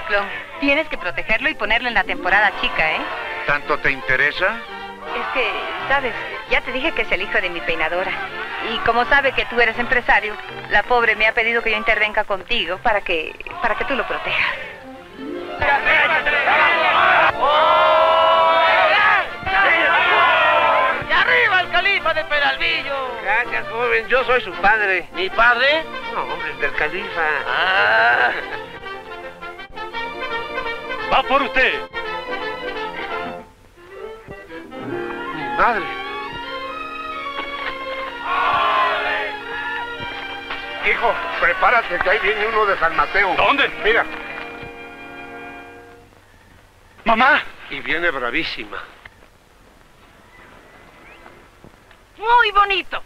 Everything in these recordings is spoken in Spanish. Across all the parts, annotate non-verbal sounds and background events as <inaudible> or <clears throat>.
ciclón. Tienes que protegerlo y ponerlo en la temporada chica, ¿eh? ¿Tanto te interesa? Es que, sabes, ya te dije que es el hijo de mi peinadora. Y como sabe que tú eres empresario, la pobre me ha pedido que yo intervenga contigo para que, para que tú lo protejas. ¡Y arriba el califa de Peralvillo! Gracias, joven. Yo soy su padre. ¿Mi padre? No, hombre, el del califa. Ah. Va por usted. Mi madre. Hijo, prepárate que ahí viene uno de San Mateo. ¿Dónde? Mira. Mamá. Y viene bravísima. Muy bonito.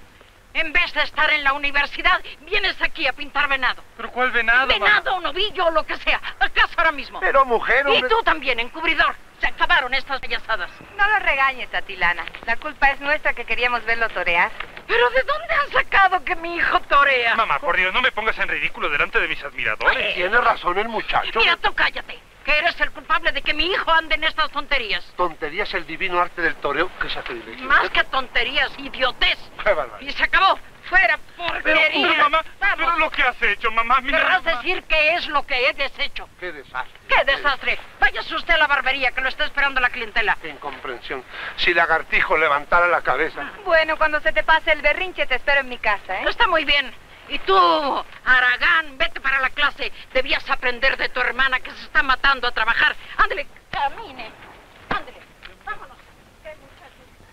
En vez de estar en la universidad, vienes aquí a pintar venado. ¿Pero cuál venado, mamá? Venado, novillo o lo que sea. Acaso ahora mismo. Pero mujer, Y hombre. tú también, encubridor. Se acabaron estas payasadas. No lo regañes, Atilana. La culpa es nuestra que queríamos verlo torear. ¿Pero de dónde han sacado que mi hijo torea? Mamá, por Dios, no me pongas en ridículo delante de mis admiradores. Tiene razón el muchacho. Mira, tú cállate. Que eres el culpable de que mi hijo ande en estas tonterías. Tonterías el divino arte del toreo que sacrilegio. Más que tonterías, idiotez. Qué barbaridad. Y se acabó. Fuera, Pero, porquería. pero, mamá, Vamos. pero lo que has hecho, mamá, mira. Querrás mamá. decir qué es lo que he deshecho. Qué desastre. ¡Qué desastre! Váyase usted a la barbería, que lo está esperando la clientela. Qué incomprensión. Si Lagartijo levantara la cabeza. Bueno, cuando se te pase el berrinche, te espero en mi casa, ¿eh? Está muy bien. Y tú, Aragán, vete para la clase. Debías aprender de tu hermana que se está matando a trabajar. Ándele, camine. Ándele, vámonos.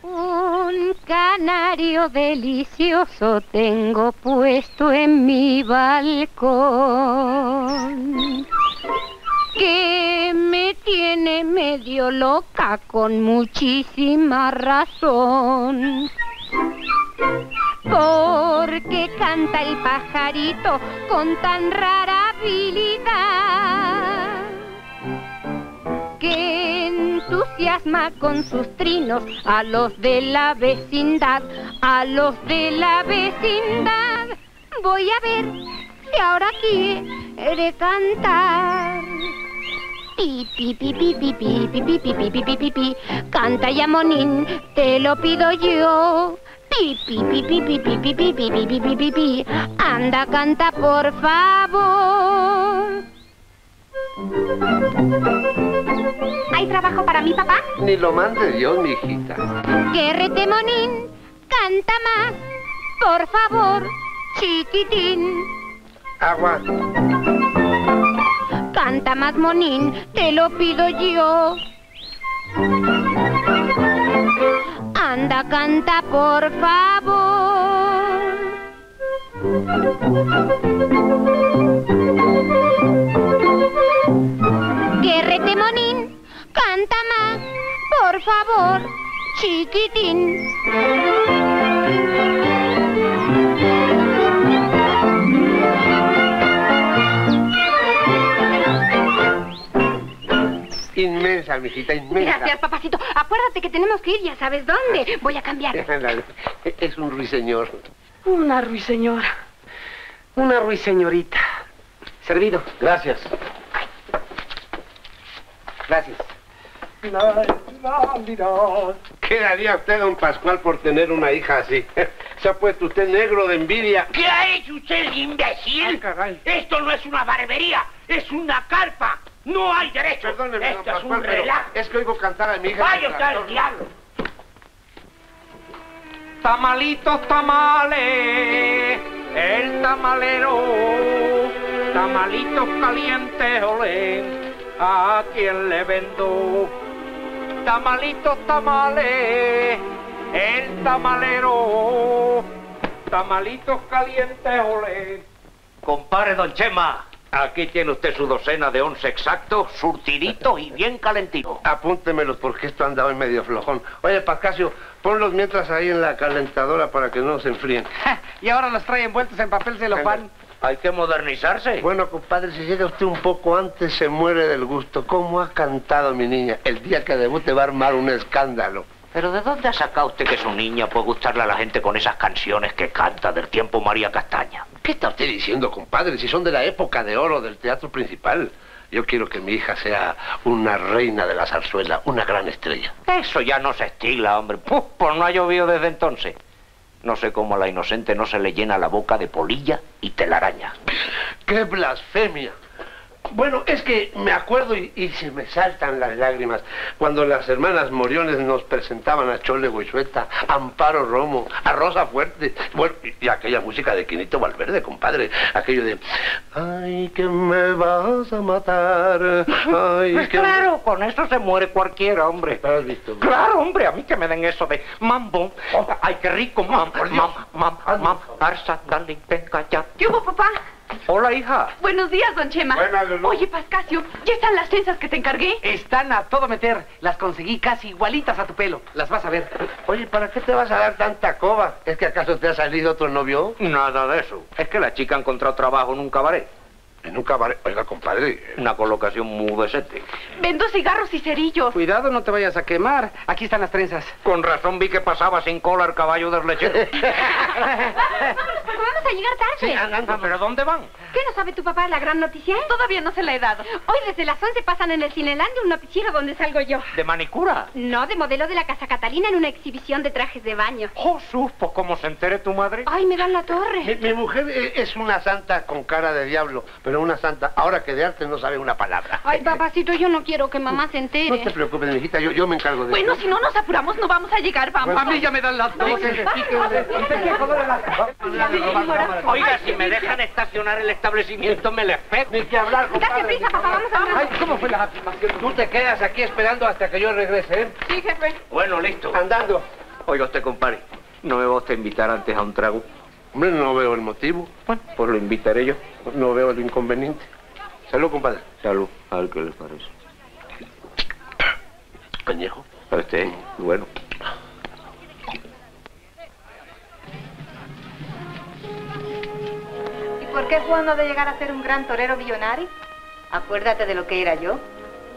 Un canario delicioso tengo puesto en mi balcón que me tiene medio loca con muchísima razón. Porque canta el pajarito con tan rara habilidad que entusiasma con sus trinos a los de la vecindad, a los de la vecindad. Voy a ver si ahora quiere cantar. Pi, pi, pi, pi, pi, pi, pi, pi, pi, pi, pi, te lo pido yo. Pipi, pipi, pipi, pipi, pipi, pipi, pipi. Anda, canta, por favor. ¿Hay trabajo para mi papá? Ni lo mande Dios, mijita. ¡Qué retemonín! ¡Canta más! Por favor, chiquitín. Agua. Canta más, monín, te lo pido yo. Anda, canta, por favor. Monín, canta más, por favor, chiquitín. Inmensa, mijita, inmensa. Gracias, papacito. Acuérdate que tenemos que ir, ya sabes dónde. Voy a cambiar. <laughs> Es un ruiseñor. Una ruiseñora. Una ruiseñorita. Servido. Gracias. Gracias. ¿Qué daría usted, don Pascual, por tener una hija así? <laughs> Se ha puesto usted negro de envidia. ¿Qué ha hecho usted, imbécil? Ay, caray. Esto no es una barbería, es una carpa. No hay derecho. Perdóneme, don Esto es Pascual, un relajo. es que oigo cantar a mi hija. Vaya usted al diablo. Tamalitos, tamales, el tamalero, tamalitos calientes, olé, a quien le vendo. Tamalitos, tamales, el tamalero, tamalitos calientes, olé. Compare, don Chema, Aquí tiene usted su docena de once exactos, surtiditos y bien calentitos. Apúntemelos porque esto anda hoy medio flojón. Oye, Pascasio, ponlos mientras ahí en la calentadora para que no se enfríen. <laughs> y ahora los trae envueltos en papel celofán. Hay que modernizarse. Bueno, compadre, si llega usted un poco antes, se muere del gusto. ¿Cómo ha cantado mi niña? El día que debute va a armar un escándalo. Pero ¿de dónde ha sacado usted que su niña puede gustarle a la gente con esas canciones que canta del tiempo María Castaña? ¿Qué está usted diciendo, compadre? Si son de la época de oro del teatro principal. Yo quiero que mi hija sea una reina de la zarzuela, una gran estrella. Eso ya no se estila, hombre. Puf, pues no ha llovido desde entonces. No sé cómo a la inocente no se le llena la boca de polilla y telaraña. ¡Qué blasfemia! Bueno, es que me acuerdo y, y se me saltan las lágrimas cuando las hermanas Moriones nos presentaban a Chole Goizueta, a Amparo Romo, a Rosa Fuerte, bueno, y, y aquella música de Quinito Valverde, compadre, aquello de Ay, que me vas a matar, ay, que... Claro, con eso se muere cualquiera, hombre. ¿Has visto? Claro, hombre, a mí que me den eso de mambo. Ay, qué rico, mam, mam, mam, mam, arsa, darling, venga ya. ¿Qué hubo, papá? Hola, hija. Buenos días, don Chema. Buenas, Lulú. Oye, Pascasio, ¿ya están las trenzas que te encargué? Están a todo meter. Las conseguí casi igualitas a tu pelo. Las vas a ver. Oye, ¿para qué te vas a dar tanta coba? ¿Es que acaso te ha salido otro novio? Nada de eso. Es que la chica ha encontrado trabajo en un cabaret. En un cabaret. Oiga, compadre, Una colocación muy decente. Vendo cigarros y cerillos. Cuidado, no te vayas a quemar. Aquí están las trenzas. Con razón vi que pasaba sin cola el caballo del lechero. Pues <laughs> vamos a llegar tarde. andando. Ah, ¿Pero dónde van? ¿Qué no sabe tu papá la gran noticia? Todavía no se la he dado. Hoy desde las 11 pasan en el Cinelandia un noticiero donde salgo yo. ¿De manicura? No, de modelo de la Casa Catalina en una exhibición de trajes de baño. Oh, supo, ¿cómo se entere tu madre? Ay, me dan la torre. Mi, mi mujer eh, es una santa con cara de diablo, pero una santa, ahora que de arte no sabe una palabra. Ay, papacito, yo no quiero que mamá se No te entere. preocupes, mijita, yo, yo me encargo de Bueno, eso. si no nos apuramos, no vamos a llegar, vamos. A mí ya me dan las dos. Oiga, si me dejan estacionar el establecimiento, me les pego. Ni que hablar, Date compadre. prisa, papá, vamos a Ay, ¿cómo fue la afirmación? Tú te quedas aquí esperando hasta que yo regrese, ¿eh? Sí, jefe. Bueno, listo. Andando. Oiga usted, compadre, ¿no me va usted a invitar antes a un trago? Hombre, no veo el motivo. Bueno, pues lo invitaré yo. No veo el inconveniente. Salud, compadre. Salud, a ver qué les parece. Peñejo. A usted, bueno. ¿Y por qué Juan no ha de llegar a ser un gran torero millonario? Acuérdate de lo que era yo.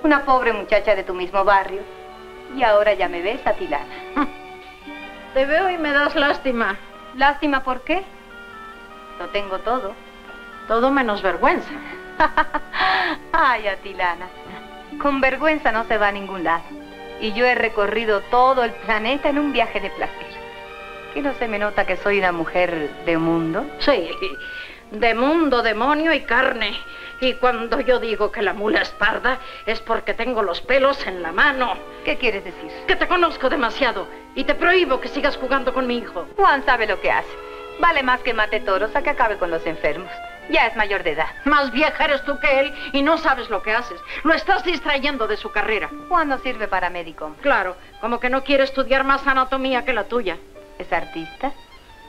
Una pobre muchacha de tu mismo barrio. Y ahora ya me ves atilana. <laughs> Te veo y me das lástima. Lástima, ¿por qué? Lo tengo todo. Todo menos vergüenza. <laughs> Ay, Atilana. Con vergüenza no se va a ningún lado. Y yo he recorrido todo el planeta en un viaje de placer. ¿Que no se me nota que soy una mujer de mundo? Sí, de mundo, demonio y carne. Y cuando yo digo que la mula es parda, es porque tengo los pelos en la mano. ¿Qué quieres decir? Que te conozco demasiado y te prohíbo que sigas jugando con mi hijo. Juan sabe lo que hace. Vale más que mate toros a que acabe con los enfermos. Ya es mayor de edad. Más vieja eres tú que él y no sabes lo que haces. Lo estás distrayendo de su carrera. Juan no sirve para médico. Claro, como que no quiere estudiar más anatomía que la tuya. Es artista.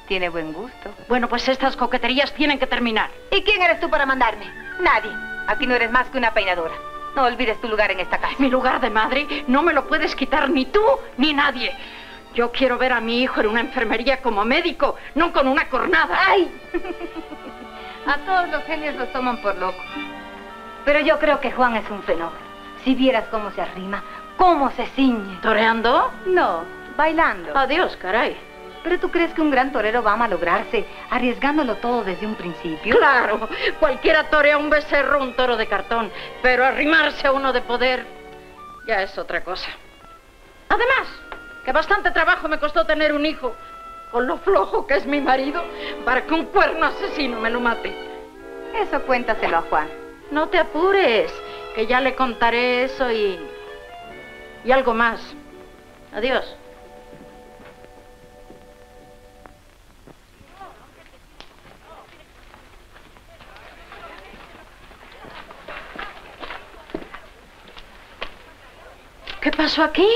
Tiene buen gusto. Bueno, pues estas coqueterías tienen que terminar. ¿Y quién eres tú para mandarme? Nadie. Aquí no eres más que una peinadora. No olvides tu lugar en esta casa. Mi lugar de madre no me lo puedes quitar ni tú ni nadie. Yo quiero ver a mi hijo en una enfermería como médico, no con una cornada. ¡Ay! <laughs> A todos los genios los toman por locos. Pero yo creo que Juan es un fenómeno. Si vieras cómo se arrima, cómo se ciñe. ¿Toreando? No, bailando. Adiós, caray. ¿Pero tú crees que un gran torero va a malograrse arriesgándolo todo desde un principio? Claro, cualquiera torea un becerro o un toro de cartón, pero arrimarse a uno de poder ya es otra cosa. Además, que bastante trabajo me costó tener un hijo, con lo flojo que es mi marido, para que un cuerno asesino me lo mate. Eso cuéntaselo a Juan. No te apures, que ya le contaré eso y... y algo más. Adiós. ¿Qué pasó aquí?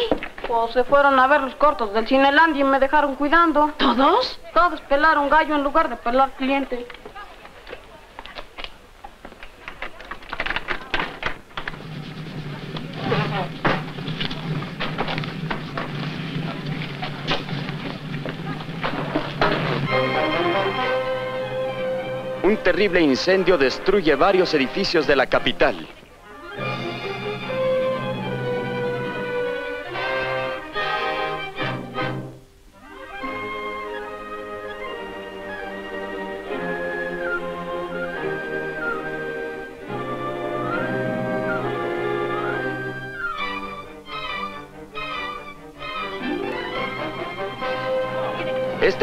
Pues se fueron a ver los cortos del Cinelandia y me dejaron cuidando. ¿Todos? Todos pelaron gallo en lugar de pelar cliente. Un terrible incendio destruye varios edificios de la capital.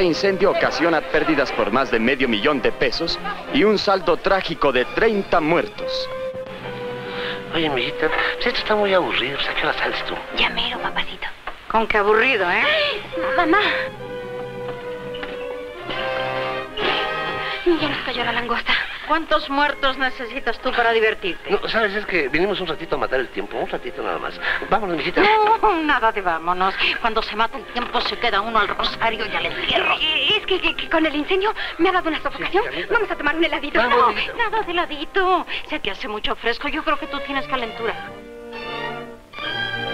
Incendio ocasiona pérdidas por más de medio millón de pesos y un saldo trágico de 30 muertos. Oye, mijita, si esto está muy aburrido, ¿a qué hora sales tú? Ya mero, papacito. Con qué aburrido, ¿eh? Mamá. Ya nos cayó la langosta. ¿Cuántos muertos necesitas tú para divertirte? No, sabes, es que vinimos un ratito a matar el tiempo, un ratito nada más. Vámonos, mijita. No, nada de vámonos. Cuando se mata el tiempo se queda uno al rosario y al entierro. Es que, que- que con el incendio me ha dado una sofocación. Vamos a tomar un heladito. No, nada de ladito. Se te hace mucho fresco. Yo creo que tú tienes calentura.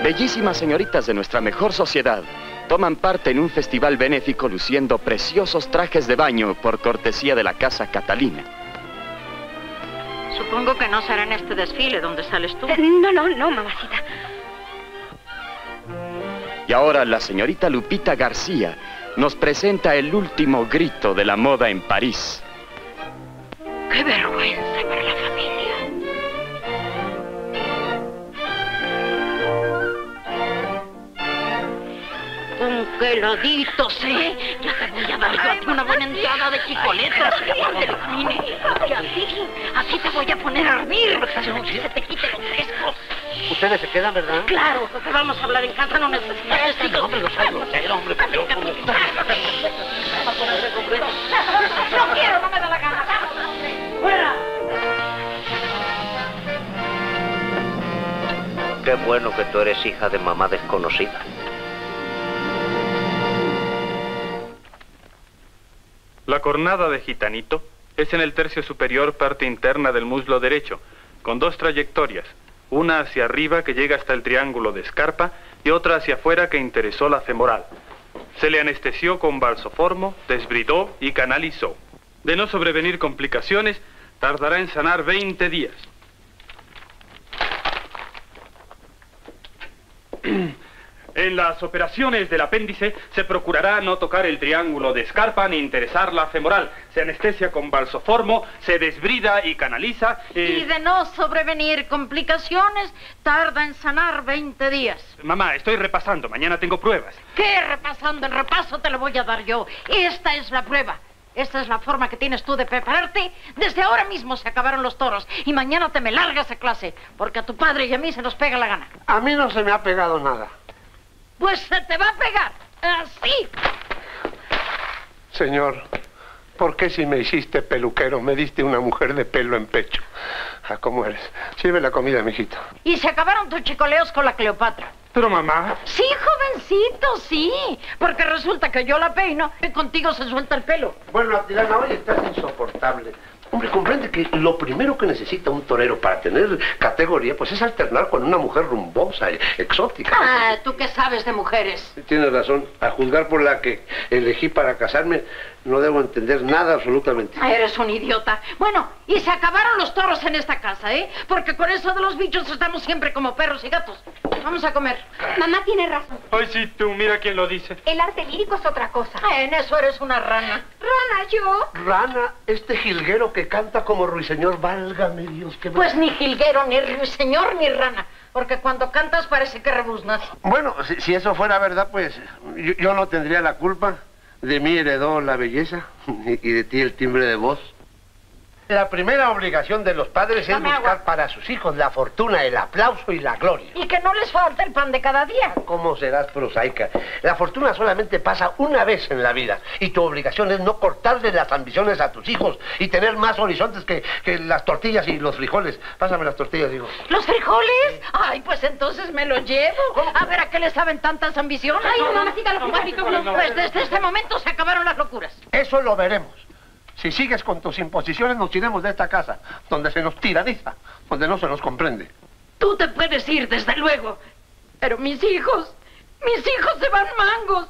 Bellísimas señoritas de nuestra mejor sociedad toman parte en un festival benéfico luciendo preciosos trajes de baño por cortesía de la Casa Catalina. Supongo que no será en este desfile donde sales tú. Eh, No, no, no, mamacita. Y ahora la señorita Lupita García nos presenta el último grito de la moda en París. ¡Qué vergüenza para la familia! Con qué laditos, ¿eh? Ya te voy a dar yo a ti una buena entrada de chicoletas. Y así, así te voy a poner a hervir. para que se te quite lo fresco. Ustedes se quedan, ¿verdad? Claro, porque vamos a hablar en casa, no necesitas testigos. Hombre, los hay, los hay, hombre, por Dios. No quiero, no me da la gana. Hombre. ¡Fuera! Qué bueno que tú eres hija de mamá desconocida. La cornada de gitanito es en el tercio superior parte interna del muslo derecho, con dos trayectorias, una hacia arriba que llega hasta el triángulo de escarpa y otra hacia afuera que interesó la femoral. Se le anestesió con balsoformo, desbridó y canalizó. De no sobrevenir complicaciones, tardará en sanar 20 días. <clears throat> En las operaciones del apéndice se procurará no tocar el triángulo de escarpa ni interesar la femoral. Se anestesia con balsoformo, se desbrida y canaliza. eh, Y de no sobrevenir complicaciones, tarda en sanar 20 días. Mamá, estoy repasando. Mañana tengo pruebas. ¿Qué repasando? El repaso te lo voy a dar yo. Esta es la prueba. Esta es la forma que tienes tú de prepararte. Desde ahora mismo se acabaron los toros y mañana te me largas a clase, porque a tu padre y a mí se nos pega la gana. A mí no se me ha pegado nada. Pues se te va a pegar. Así. Señor, ¿por qué si me hiciste peluquero me diste una mujer de pelo en pecho? Ah, ¿cómo eres? Sirve la comida, mijito. Y se acabaron tus chicoleos con la Cleopatra. Pero mamá. Sí, jovencito, sí. Porque resulta que yo la peino y contigo se suelta el pelo. Bueno, Atilana, hoy estás insoportable. Hombre, comprende que lo primero que necesita un torero para tener categoría, pues es alternar con una mujer rumbosa, e- exótica. Ah, ¿tú qué sabes de mujeres? Tienes razón. A juzgar por la que elegí para casarme, no debo entender nada absolutamente. Ah, Eres un idiota. Bueno, y se acabaron los toros en esta casa, ¿eh? Porque con eso de los bichos estamos siempre como perros y gatos. Vamos a comer. Mamá tiene razón. Ay, sí, tú, mira quién lo dice. El arte lírico es otra cosa. Ah, en eso eres una rana. Rana, yo. Rana, este jilguero que canta como ruiseñor, válgame Dios, qué... Pues ni jilguero, ni ruiseñor, ni rana. Porque cuando cantas parece que rebuznas. Bueno, si, si eso fuera verdad, pues yo, yo no tendría la culpa. De mí heredó la belleza <laughs> y de ti el timbre de voz. La primera obligación de los padres es buscar agua. para sus hijos la fortuna, el aplauso y la gloria. Y que no les falte el pan de cada día. ¿Cómo serás prosaica? La fortuna solamente pasa una vez en la vida y tu obligación es no cortarle las ambiciones a tus hijos y tener más horizontes que, que las tortillas y los frijoles. Pásame las tortillas, digo. ¿Los frijoles? Ay, pues entonces me los llevo. A ver a qué le saben tantas ambiciones. Ay, mamacita, lo frijoles, no. Pues desde este momento se acabaron las locuras. Eso lo veremos. Si sigues con tus imposiciones, nos iremos de esta casa, donde se nos tiraniza, donde no se nos comprende. Tú te puedes ir, desde luego. Pero mis hijos, mis hijos se van mangos.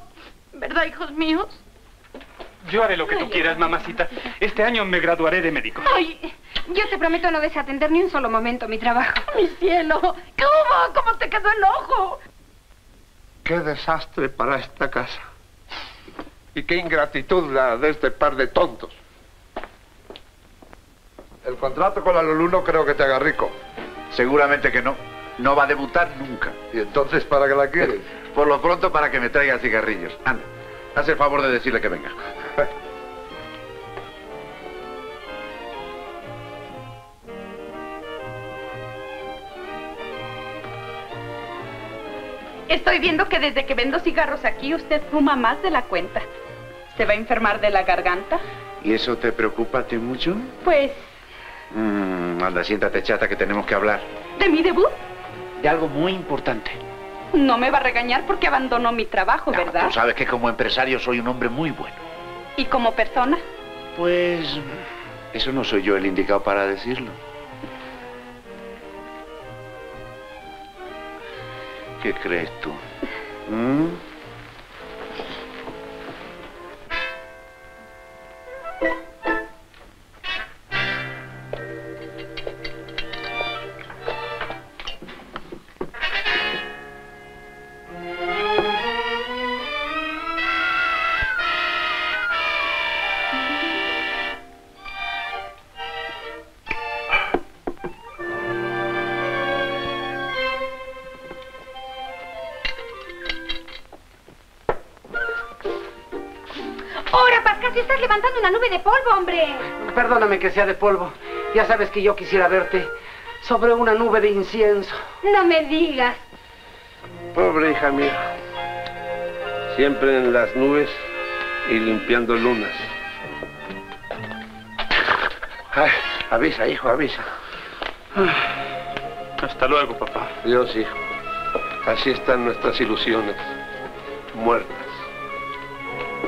¿Verdad, hijos míos? Yo haré lo que tú quieras, mamacita. Este año me graduaré de médico. Ay, yo te prometo no desatender ni un solo momento mi trabajo. <laughs> Mi cielo, ¿qué hubo? ¿Cómo te quedó el ojo? Qué desastre para esta casa. Y qué ingratitud la de este par de tontos. El contrato con la Lulú no creo que te haga rico. Seguramente que no. No va a debutar nunca. ¿Y entonces para qué la quieres? <laughs> Por lo pronto para que me traiga cigarrillos. Anda, haz el favor de decirle que venga. <laughs> Estoy viendo que desde que vendo cigarros aquí usted fuma más de la cuenta. ¿Se va a enfermar de la garganta? ¿Y eso te preocupa a ti mucho? Pues, Mm, anda, siéntate, chata, que tenemos que hablar. ¿de mi debut? De algo muy importante. No me va a regañar porque abandonó mi trabajo, ¿verdad? Tú sabes que como empresario soy un hombre muy bueno. ¿Y como persona? Pues... Eso no soy yo el indicado para decirlo. ¿Qué crees tú? ¿Mm? Nube de polvo, hombre. Perdóname que sea de polvo. Ya sabes que yo quisiera verte sobre una nube de incienso. No me digas. Pobre hija mía. Siempre en las nubes y limpiando lunas. Ay, avisa, hijo, avisa. Hasta luego, papá. Dios, hijo. Así están nuestras ilusiones. Muertas.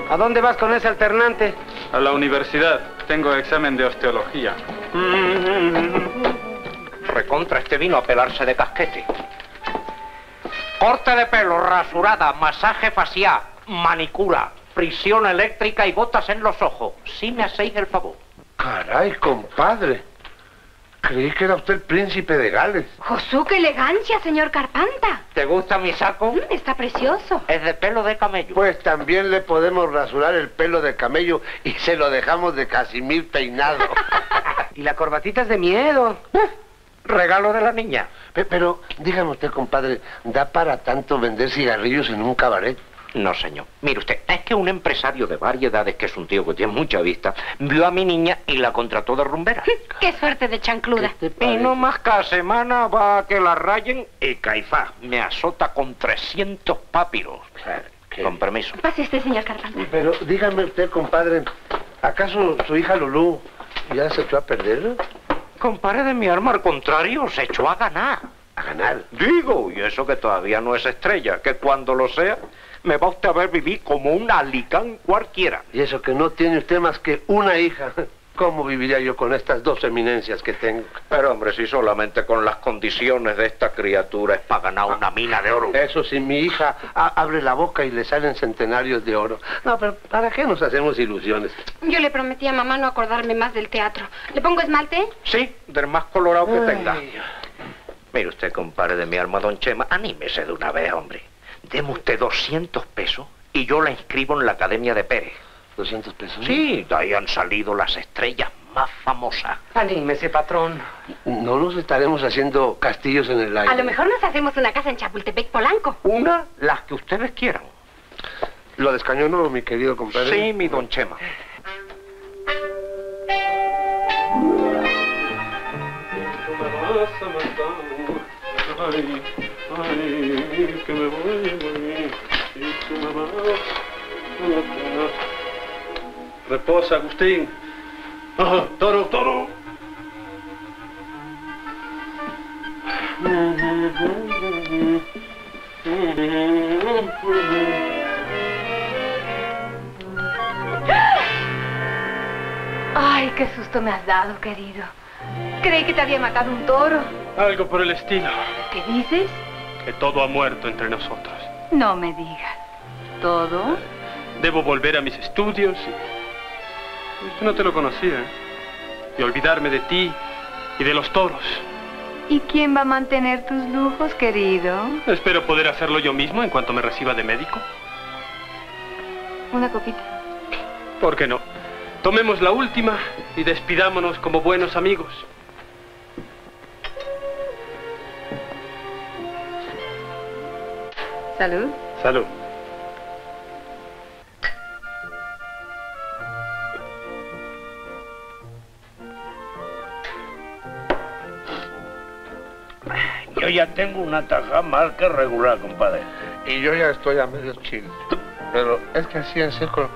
¿A dónde vas con ese alternante? A la universidad. Tengo examen de osteología. Recontra este vino a pelarse de casquete. Corte de pelo, rasurada, masaje facial, manicura, prisión eléctrica y botas en los ojos. Si me hacéis el favor. Caray, compadre. Creí que era usted el príncipe de Gales. Josú, qué elegancia, señor Carpanta. ¿Te gusta mi saco? Mm, está precioso. Es de pelo de camello. Pues también le podemos rasurar el pelo de camello y se lo dejamos de Casimir peinado. <laughs> Y la corbatita es de miedo. Regalo de la niña. Pe- Pero dígame usted, compadre, ¿da para tanto vender cigarrillos en un cabaret? No, señor. Mire usted, es que un empresario de variedades, que es un tío que tiene mucha vista, vio a mi niña y la contrató de rumbera. <laughs> Qué suerte de chancluda. Y no más cada semana va a que la rayen y Caifás me azota con 300 papiros. Con permiso. Pase este, señor Carpanta. Pero dígame usted, compadre, ¿acaso su hija Lulú ya se echó a perder? Compadre de mi arma, al contrario, se echó a ganar. ¿A ganar? Digo, y eso que todavía no es estrella, que cuando lo sea, me va usted a ver vivir como un alicán cualquiera. Y eso que no tiene usted más que una hija. <laughs> ¿Cómo viviría yo con estas dos eminencias que tengo? Pero hombre, si solamente con las condiciones de esta criatura es para ganar una mina de oro. Eso si mi hija abre la boca y le salen centenarios de oro. No, pero ¿para qué nos hacemos ilusiones? Yo le prometí a mamá no acordarme más del teatro. ¿Le pongo esmalte? Sí, del más colorado que Ay. tenga. Mire usted, compadre de mi alma, don Chema, anímese de una vez, hombre. Deme usted 200 pesos y yo la inscribo en la Academia de Pérez. ¿200 pesos? Sí, de ahí han salido las estrellas más famosas. Anímese, patrón. No nos estaremos haciendo castillos en el aire. A lo mejor nos hacemos una casa en Chapultepec, Polanco. Una, las que ustedes quieran. ¿Lo descañonó, mi querido compadre? Sí, mi don Chema. Que me voy a morir. Y tu mamá. Reposa, Agustín. Ah, toro, toro. Ay, qué susto me has dado, querido. Creí que te había matado un toro. Algo por el estilo. ¿Qué dices? Que todo ha muerto entre nosotros. No me digas. ¿Todo? Debo volver a mis estudios Es que no te lo conocía. Y olvidarme de ti y de los toros. ¿Y quién va a mantener tus lujos, querido? Espero poder hacerlo yo mismo en cuanto me reciba de médico. Una copita. ¿Por qué no? Tomemos la última y despidámonos como buenos amigos. Salud. Salud. Yo ya tengo una taja más que regular, compadre. Y yo ya estoy a medio chile. Pero es que así en seco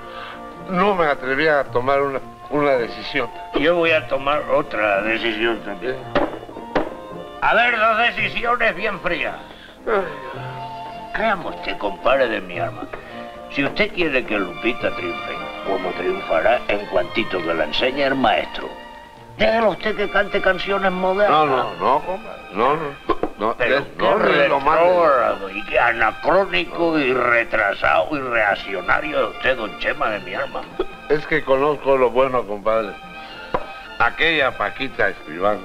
no me atreví a tomar una, una decisión. Yo voy a tomar otra decisión también. A ver, dos decisiones bien frías. Créame usted, compadre de mi alma. Si usted quiere que Lupita triunfe, como triunfará en cuantito que la enseñe el maestro, déjelo usted que cante canciones modernas. No, no, no, compadre. No, no. No, Pero es- no retrógrado y qué anacrónico y retrasado y reaccionario es usted, don Chema de mi alma. Es que conozco lo bueno, compadre. Aquella Paquita Escribano,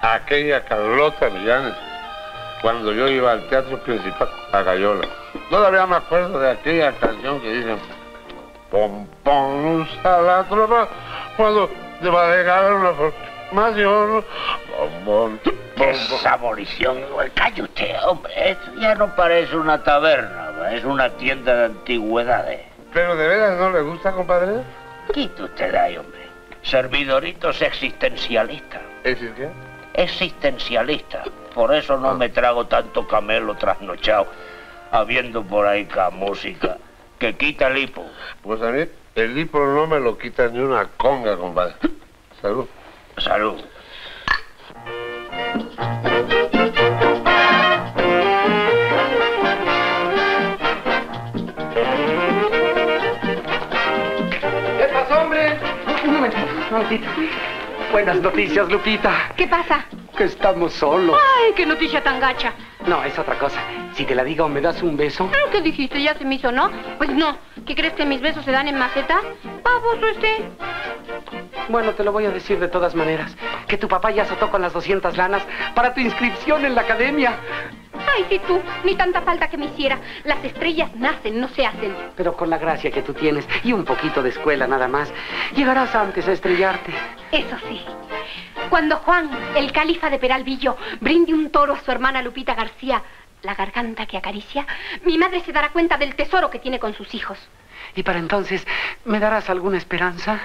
aquella Carlota Millanes, cuando yo iba al teatro principal a. Todavía me acuerdo de aquella canción que dice Pom pom usa la tropa cuando te va a llegar una formación. Pom pom ¡Qué saborición! Calle usted, hombre. Esto ya no parece una taberna, es una tienda de antigüedades. ¿Pero de veras no le gusta, compadre? Quita usted ahí, hombre. Servidoritos existencialistas. ¿Es qué? Existencialista. Por eso no me trago tanto camelo trasnochado, habiendo por ahí ca música que quita el hipo. Pues a mí el hipo no me lo quita ni una conga, compadre. Salud. Salud. ¿Qué pasó, hombre? Un momentito, un momentito. Buenas noticias, Lupita. ¿Qué pasa? Que estamos solos. Ay, qué noticia tan gacha. No, es otra cosa. Si te la digo, ¿me das un beso? Ah, ¿Qué dijiste? ¿Ya se me hizo, no? Pues no. ¿Qué crees que mis besos se dan en maceta? Baboso este. Bueno, te lo voy a decir de todas maneras. Que tu papá ya azotó con las 200 lanas para tu inscripción en la academia. Ay, si tú, ni tanta falta que me hiciera. Las estrellas nacen, no se hacen. Pero con la gracia que tú tienes y un poquito de escuela nada más, llegarás antes a estrellarte. Eso sí. Cuando Juan, el califa de Peralvillo, brinde un toro a su hermana Lupita García, la garganta que acaricia, mi madre se dará cuenta del tesoro que tiene con sus hijos. Y para entonces, ¿me darás alguna esperanza?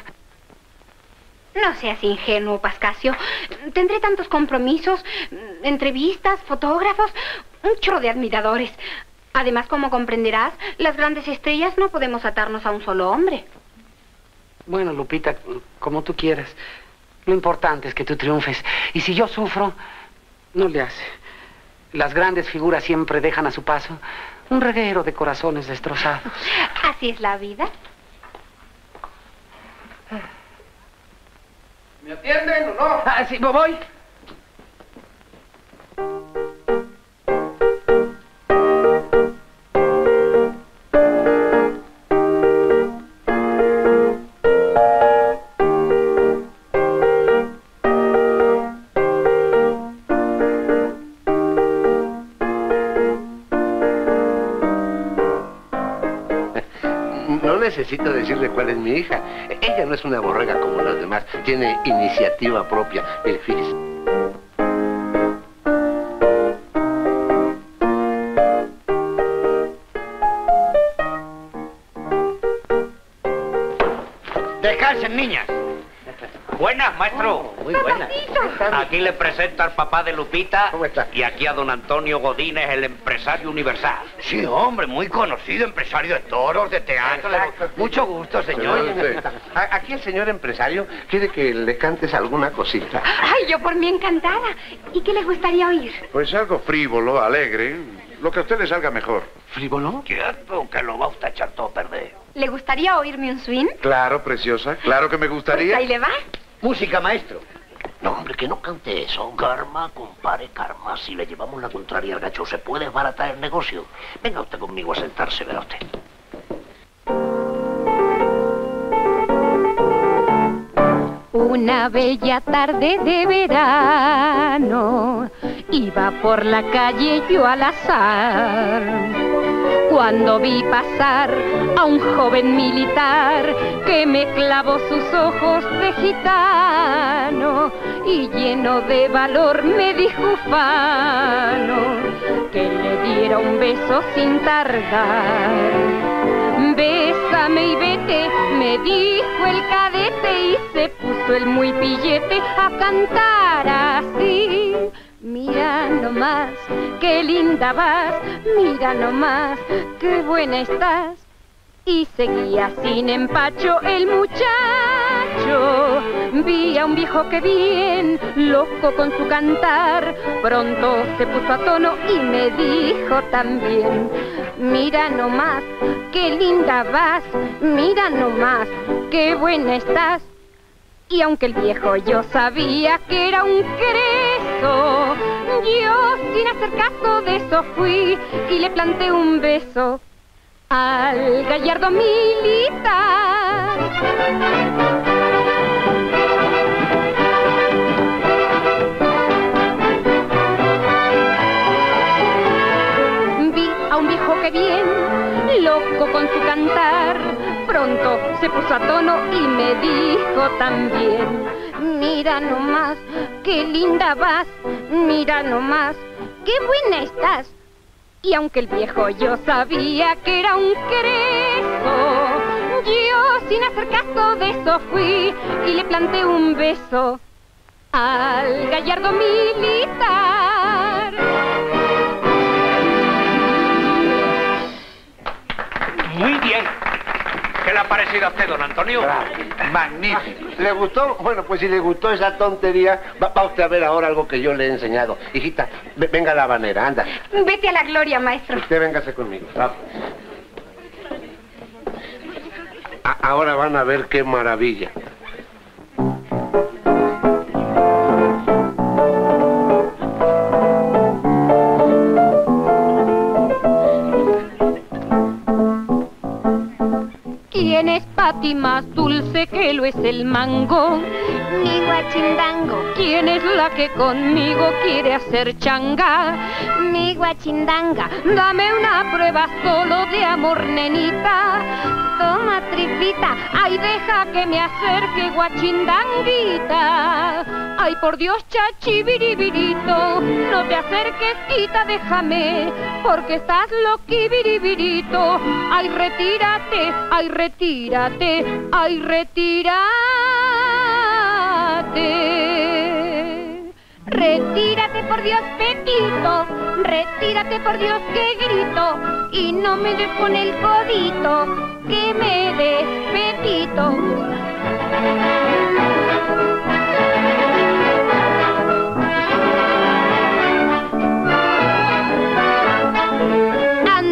No seas ingenuo, Pascasio. Tendré tantos compromisos, entrevistas, fotógrafos, un chorro de admiradores. Además, como comprenderás, las grandes estrellas no podemos atarnos a un solo hombre. Bueno, Lupita, como tú quieras. Lo importante es que tú triunfes. Y si yo sufro, no le hace. Las grandes figuras siempre dejan a su paso un reguero de corazones destrozados. <laughs> Así es la vida. ¿Me atienden o no? Ah, sí, voy. Mi hija. Ella no es una borrega como las demás. Tiene iniciativa propia. Mire, fíjese. Descansen, niñas. Buenas, maestro. Muy buena. Aquí le presento al papá de Lupita. Y aquí a don Antonio Godínez, el empresario universal. Sí, hombre, muy conocido, empresario de toros, de teatro. Mucho gusto, señor. Aquí el señor empresario quiere que le cantes alguna cosita. Ay, yo por mí encantada. ¿Y qué le gustaría oír? Pues algo frívolo, alegre, lo que a usted le salga mejor. ¿Frívolo? Cierto que lo va usted a echar todo a perder. ¿Le gustaría oírme un swing? Claro, preciosa, claro que me Pues gustaría. ahí le va. Música, maestro. No, hombre, que no cante eso. Karma, compare karma. Si le llevamos la contraria al gacho, ¿se puede desbaratar el negocio? Venga usted conmigo a sentarse, verá usted. una bella tarde de verano. Iba por la calle yo al azar. Cuando vi pasar a un joven militar que me clavó sus ojos de gitano y lleno de valor me dijo ufano que le diera un beso sin tardar. Bésame y vete, me dijo el cadete y se puso el muy pillete a cantar así. Mira nomás, qué linda vas, mira nomás, qué buena estás. Y seguía sin empacho el muchacho. Vi a un viejo que bien, loco con su cantar, pronto se puso a tono y me dijo también, mira nomás, qué linda vas, mira nomás, qué buena estás. Y aunque el viejo yo sabía que era un creso, yo sin hacer caso de eso fui y le planté un beso al gallardo militar. Puso a tono y me dijo también, mira nomás, qué linda vas, mira nomás, qué buena estás. Y aunque el viejo yo sabía que era un creso, yo sin hacer caso de eso fui y le planté un beso al gallardo militar. Muy bien. ¿Qué le ha parecido a usted, don Antonio? Magnífico. ¿Le gustó? Bueno, pues si le gustó esa tontería, va, va usted a ver ahora algo que yo le he enseñado. Hijita, ve- venga a la habanera, anda. Vete a la gloria, maestro. Usted véngase conmigo. Vamos. Ahora van a ver qué maravilla. ¿Quién es Pati más dulce que lo es el mango? Mi guachindango. ¿Quién es la que conmigo quiere hacer changa? Mi guachindanga. Dame una prueba solo de amor, nenita. Toma, tripita. Ay, deja que me acerque, guachindanguita. Ay, por Dios, chachibiribirito. No te acerques, quita, déjame. Porque estás loquibiribirito. Ay, retírate, ay, retírate, ay, retírate. Retírate por Dios, Pepito, retírate por Dios que grito y no me des con el codito, que me des Pepito.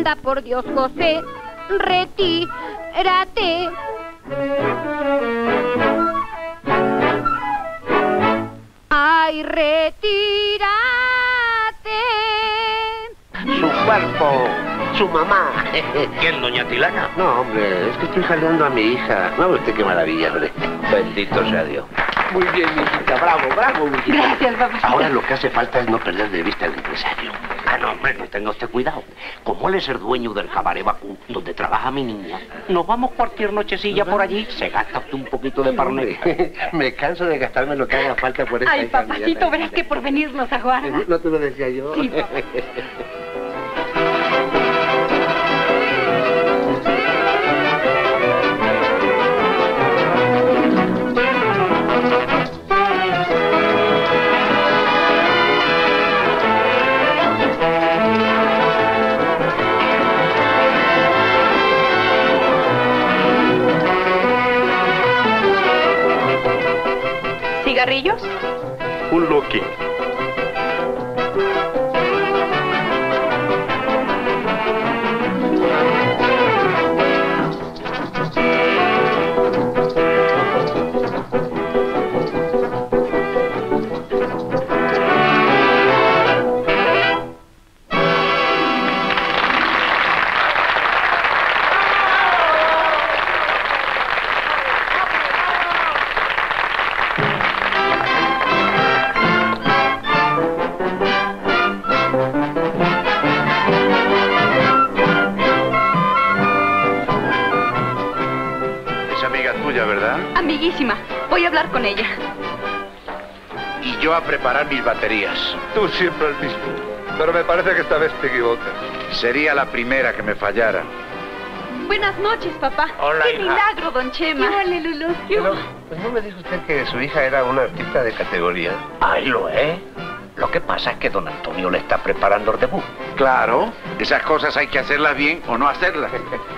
Anda por Dios, José, retírate. Ay, retírate. Su cuerpo, su mamá. <laughs> ¿Quién, doña Tilana? No, hombre, es que estoy jaleando a mi hija. No, usted qué maravilla, hombre. Bendito sea Dios. Muy bien, mi hijita, bravo, bravo, mi hijita. Gracias, papacito. Ahora lo que hace falta es no perder de vista al empresario. Ah, no, hombre, no tenga usted cuidado. Como él es el dueño del cabaret Bakú, donde trabaja mi niña, nos vamos cualquier nochecilla por allí, se gasta usted un poquito de parneta. <laughs> Me canso de gastarme lo que haga falta por esta Ay, papacito, verás que por venirnos a linda. <laughs> ¿No te lo decía yo? Sí, <laughs> papá. ¿Cigarrillos? Un Lucky. Amiguísima. Voy a hablar con ella. Y yo a preparar mis baterías. Tú siempre el mismo. Pero me parece que esta vez te equivocas. Sería la primera que me fallara. Buenas noches, papá. Hola, ¡Qué hija. milagro, don Chema! Órale, Lulú. Pero, pues no me dijo usted que su hija era una artista de categoría. Ahí lo es. Lo que pasa es que don Antonio le está preparando el debut. Claro, esas cosas hay que hacerlas bien o no hacerlas.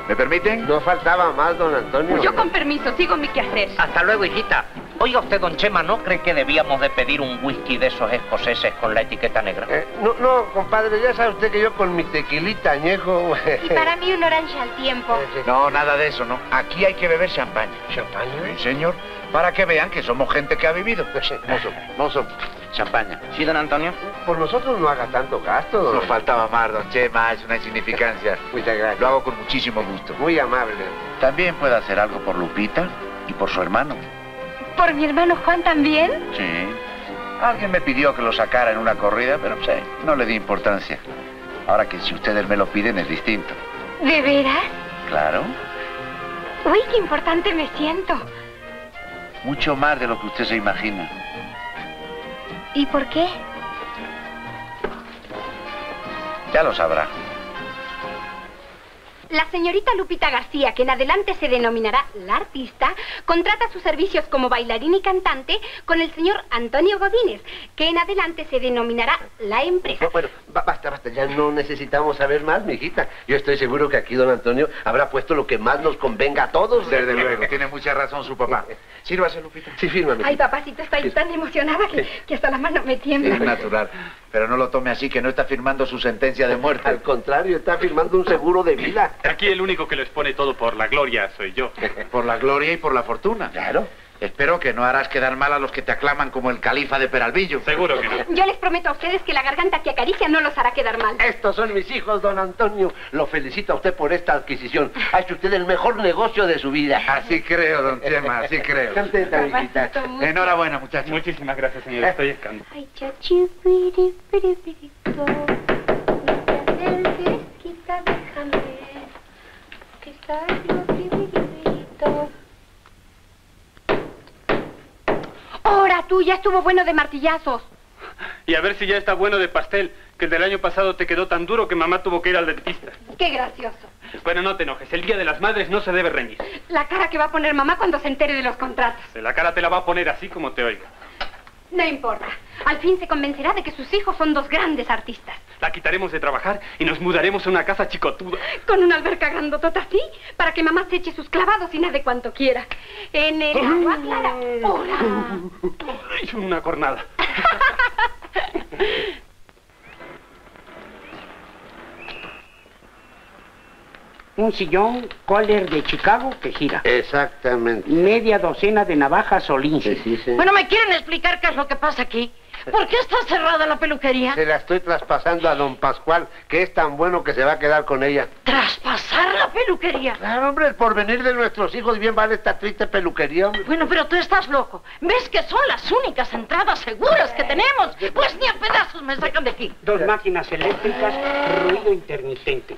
¿Me permiten? No faltaba más, don Antonio. Yo con permiso, sigo mi quehacer. Hasta luego, hijita. Oiga usted, don Chema, ¿no cree que debíamos de pedir un whisky de esos escoceses con la etiqueta negra? Eh, no, no, compadre, ya sabe usted que yo con mi tequilita añejo... <laughs> Y para mí un orange al tiempo. No, nada de eso, no. Aquí hay que beber champaña. ¿Champaña? Sí, señor. Para que vean que somos gente que ha vivido. Mozo, mozo, champaña. ¿Sí, don Antonio? Por nosotros no haga tanto gasto, don Nos faltaba más, don Chema, es una insignificancia. Muchas gracias. Lo hago con muchísimo gusto. Muy amable. También puede hacer algo por Lupita y por su hermano. ¿Por mi hermano Juan también? Sí. Alguien me pidió que lo sacara en una corrida, pero sí, no le di importancia. Ahora que si ustedes me lo piden es distinto. ¿De veras? Claro. Uy, qué importante me siento. Mucho más de lo que usted se imagina. ¿Y por qué? Ya lo sabrá. La señorita Lupita García, que en adelante se denominará la artista, contrata sus servicios como bailarina y cantante con el señor Antonio Godínez, que en adelante se denominará la empresa. Bueno, ba- basta, basta, ya no necesitamos saber más, mijita. Yo estoy seguro que aquí don Antonio habrá puesto lo que más nos convenga a todos. Desde luego, tiene mucha razón su papá. Sírvase, Lupita. Sí, firma, Ay, papacito, estoy tan emocionada que, que hasta la mano me Es tiembla. natural. Pero no lo tome así, que no está firmando su sentencia de muerte. Al contrario, está firmando un seguro de vida. Aquí el único que lo expone todo por la gloria soy yo. <laughs> Por la gloria y por la fortuna. Claro. Espero que no harás quedar mal a los que te aclaman como el califa de Peralvillo. Seguro que no. Yo les prometo a ustedes que la garganta que acaricia no los hará quedar mal. Estos son mis hijos, don Antonio. Lo felicito a usted por esta adquisición. Ha hecho usted el mejor negocio de su vida. Así creo, don Chema, así creo. Contenta. Enhorabuena, muchachos. Muchísimas gracias, señor. Estoy escando. Ay, chachi, piri, piri, piri. Ahora tú, ya estuvo bueno de martillazos. Y a ver si ya está bueno de pastel, que el del año pasado te quedó tan duro que mamá tuvo que ir al dentista. Qué gracioso. Bueno, no te enojes. El Día de las Madres no se debe reñir. La cara que va a poner mamá cuando se entere de los contratos. La cara te la va a poner así como te oiga. No importa. Al fin se convencerá de que sus hijos son dos grandes artistas. La quitaremos de trabajar y nos mudaremos a una casa chicotuda. Con una alberca grandotota así, para que mamá se eche sus clavados y nade cuanto quiera. En el agua clara. ¡Hola! <laughs> Una cornada. <laughs> Un sillón Kohler de Chicago que gira. Exactamente. Media docena de navajas Olinge. Sí, sí, sí. Bueno, ¿me quieren explicar qué es lo que pasa aquí? ¿Por qué está cerrada la peluquería? Se la estoy traspasando a don Pascual, que es tan bueno que se va a quedar con ella. ¿Traspasar la peluquería? Claro, hombre, el porvenir de nuestros hijos bien vale esta triste peluquería, hombre. Bueno, pero tú estás loco. ¿Ves que son las únicas entradas seguras que tenemos? Pues ni a pedazos me sacan de aquí. Dos máquinas eléctricas, ruido intermitente.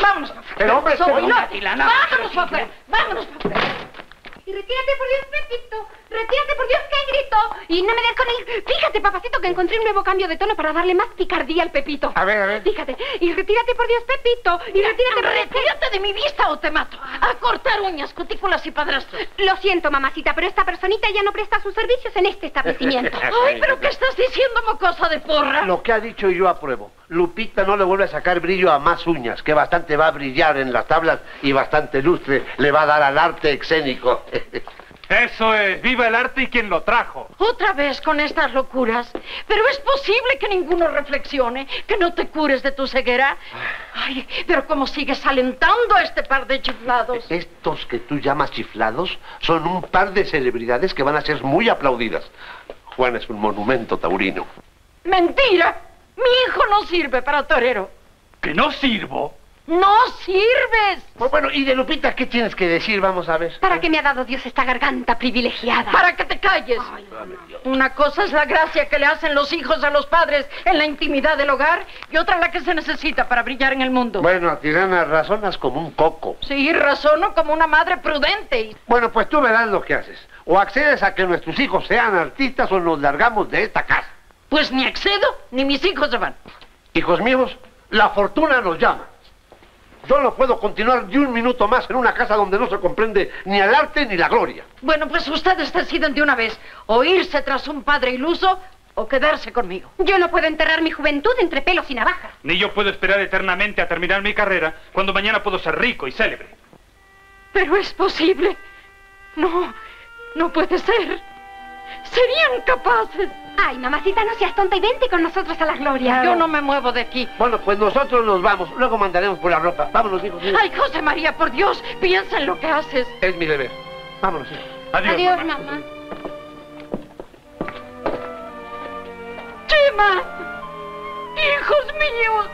Vámonos. Pero, hombre, Soy pero- no. Vámonos afuera. Vámonos afuera. Y retírate por Dios, Pepito. Retírate por Dios, que grito. Y no me des con él. Fíjate, papacito, que encontré un nuevo cambio de tono para darle más picardía al Pepito. A ver, a ver. Fíjate. Y retírate por Dios, Pepito. Y retírate. Retírate de mi vista o te mato. A cortar uñas, cutículas y padrastros. Lo siento, mamacita, pero esta personita ya no presta sus servicios en este establecimiento. <laughs> Ay, pero ¿qué estás diciendo, mocosa de porra? Lo que ha dicho yo apruebo. Lupita no le vuelve a sacar brillo a más uñas, que bastante va a brillar en las tablas y bastante lustre le va a dar al arte escénico. <laughs> Eso es, viva el arte y quien lo trajo. Otra vez con estas locuras. Pero es posible que ninguno reflexione, que no te cures de tu ceguera. Ay, pero cómo sigues alentando a este par de chiflados. Estos que tú llamas chiflados son un par de celebridades que van a ser muy aplaudidas. Juan es un monumento taurino. Mentira. Mi hijo no sirve para torero. ¿Que no sirvo? No sirves. Pues bueno, y de Lupita, ¿qué tienes que decir? Vamos a ver. ¿Para qué me ha dado Dios esta garganta privilegiada? Para que te calles. Una cosa es la gracia que le hacen los hijos a los padres en la intimidad del hogar y otra la que se necesita para brillar en el mundo. Bueno, Tirana, razonas como un coco. Sí, razono como una madre prudente. y- Bueno, pues tú verás lo que haces. O accedes a que nuestros hijos sean artistas o nos largamos de esta casa. Pues ni accedo, ni mis hijos se van. Hijos míos, la fortuna nos llama. Yo no puedo continuar ni un minuto más en una casa donde no se comprende ni el arte ni la gloria. Bueno, pues ustedes deciden de una vez o irse tras un padre iluso o quedarse conmigo. Yo no puedo enterrar mi juventud entre pelos y navajas. Ni yo puedo esperar eternamente a terminar mi carrera cuando mañana puedo ser rico y célebre. Pero es posible. No, no puede ser. Serían capaces. Ay, mamacita, no seas tonta y vente con nosotros a la gloria. Yo no me muevo de aquí. Bueno, pues nosotros nos vamos. Luego mandaremos por la ropa. Vámonos, hijos míos. Ay, José María, por Dios, piensa en lo que haces. Es mi deber. Vámonos, hijos. Adiós, Adiós, mamá. mamá. Chema, hijos míos.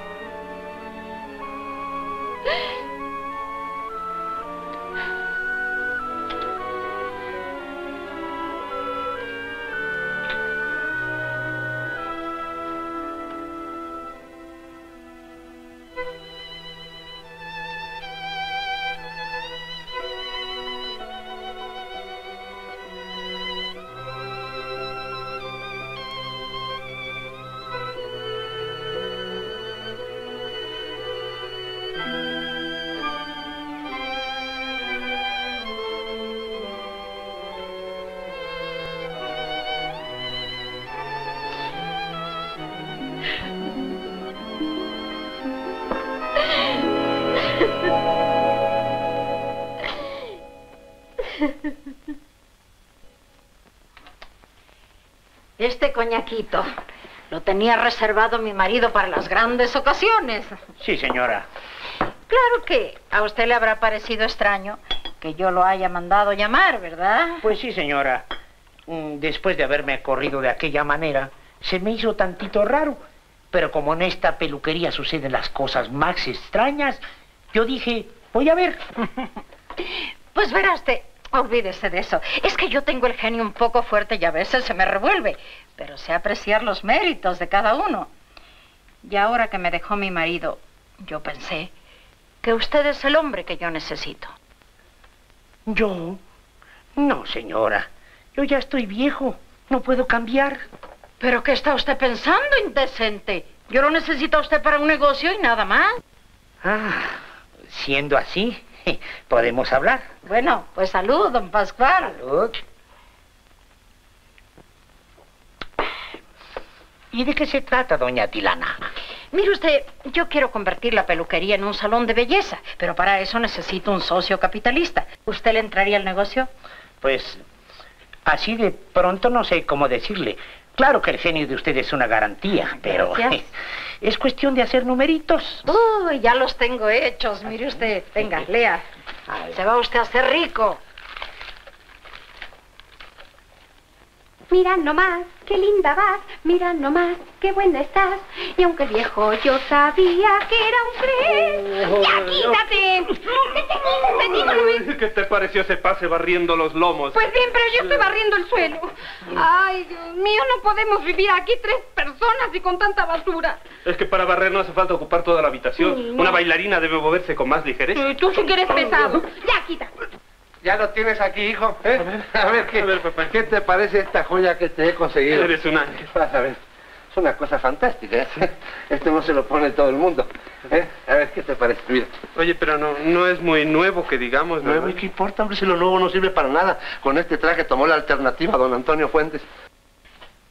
<laughs> Este coñaquito lo tenía reservado mi marido para las grandes ocasiones. Sí, señora. Claro que a usted le habrá parecido extraño que yo lo haya mandado llamar, ¿verdad? Pues sí, señora. Mm, Después de haberme corrido de aquella manera, se me hizo tantito raro. Pero como en esta peluquería suceden las cosas más extrañas, yo dije, voy a ver. <laughs> Pues verá usted, olvídese de eso. Es que yo tengo el genio un poco fuerte y a veces se me revuelve. Pero sé apreciar los méritos de cada uno. Y ahora que me dejó mi marido, yo pensé que usted es el hombre que yo necesito. ¿Yo? No, señora. Yo ya estoy viejo. No puedo cambiar. ¿Pero qué está usted pensando, indecente? Yo lo necesito a usted para un negocio y nada más. Ah, siendo así, <laughs> podemos hablar. Bueno, pues salud, don Pascual. Salud. ¿Y de qué se trata, doña Tilana? Mire usted, yo quiero convertir la peluquería en un salón de belleza, pero para eso necesito un socio capitalista. ¿Usted le entraría al negocio? Pues, así de pronto no sé cómo decirle. Claro que el genio de usted es una garantía, pero Gracias. <laughs> es cuestión de hacer numeritos. Uy, ya los tengo hechos. Mire usted, venga, lea. Se va usted a hacer rico. Mira nomás, qué linda vas, mira nomás, qué buena estás. Y aunque el viejo yo sabía que era un cre... ¡Ya, quítate! ¡Que te quites, te digo, ¿Qué te pareció ese pase barriendo los lomos? Pues bien, pero yo estoy barriendo el suelo. Ay, Dios mío, no podemos vivir aquí tres personas y con tanta basura. Es que para barrer no hace falta ocupar toda la habitación. No. Una bailarina debe moverse con más ligereza. Tú sí que eres pesado. Ya, quítate. Ya lo tienes aquí, hijo. ¿eh? A ver, ¿qué, ¿qué te parece esta joya que te he conseguido? Eres un ángel. Vas a ver. Es una cosa fantástica, ¿eh? <laughs> Esto no se lo pone todo el mundo. ¿eh? A ver, ¿qué te parece? Mira. Oye, pero no, no es muy nuevo que digamos, Nuevo, ¿y qué importa, hombre? Si lo nuevo no sirve para nada. Con este traje tomó la alternativa don Antonio Fuentes.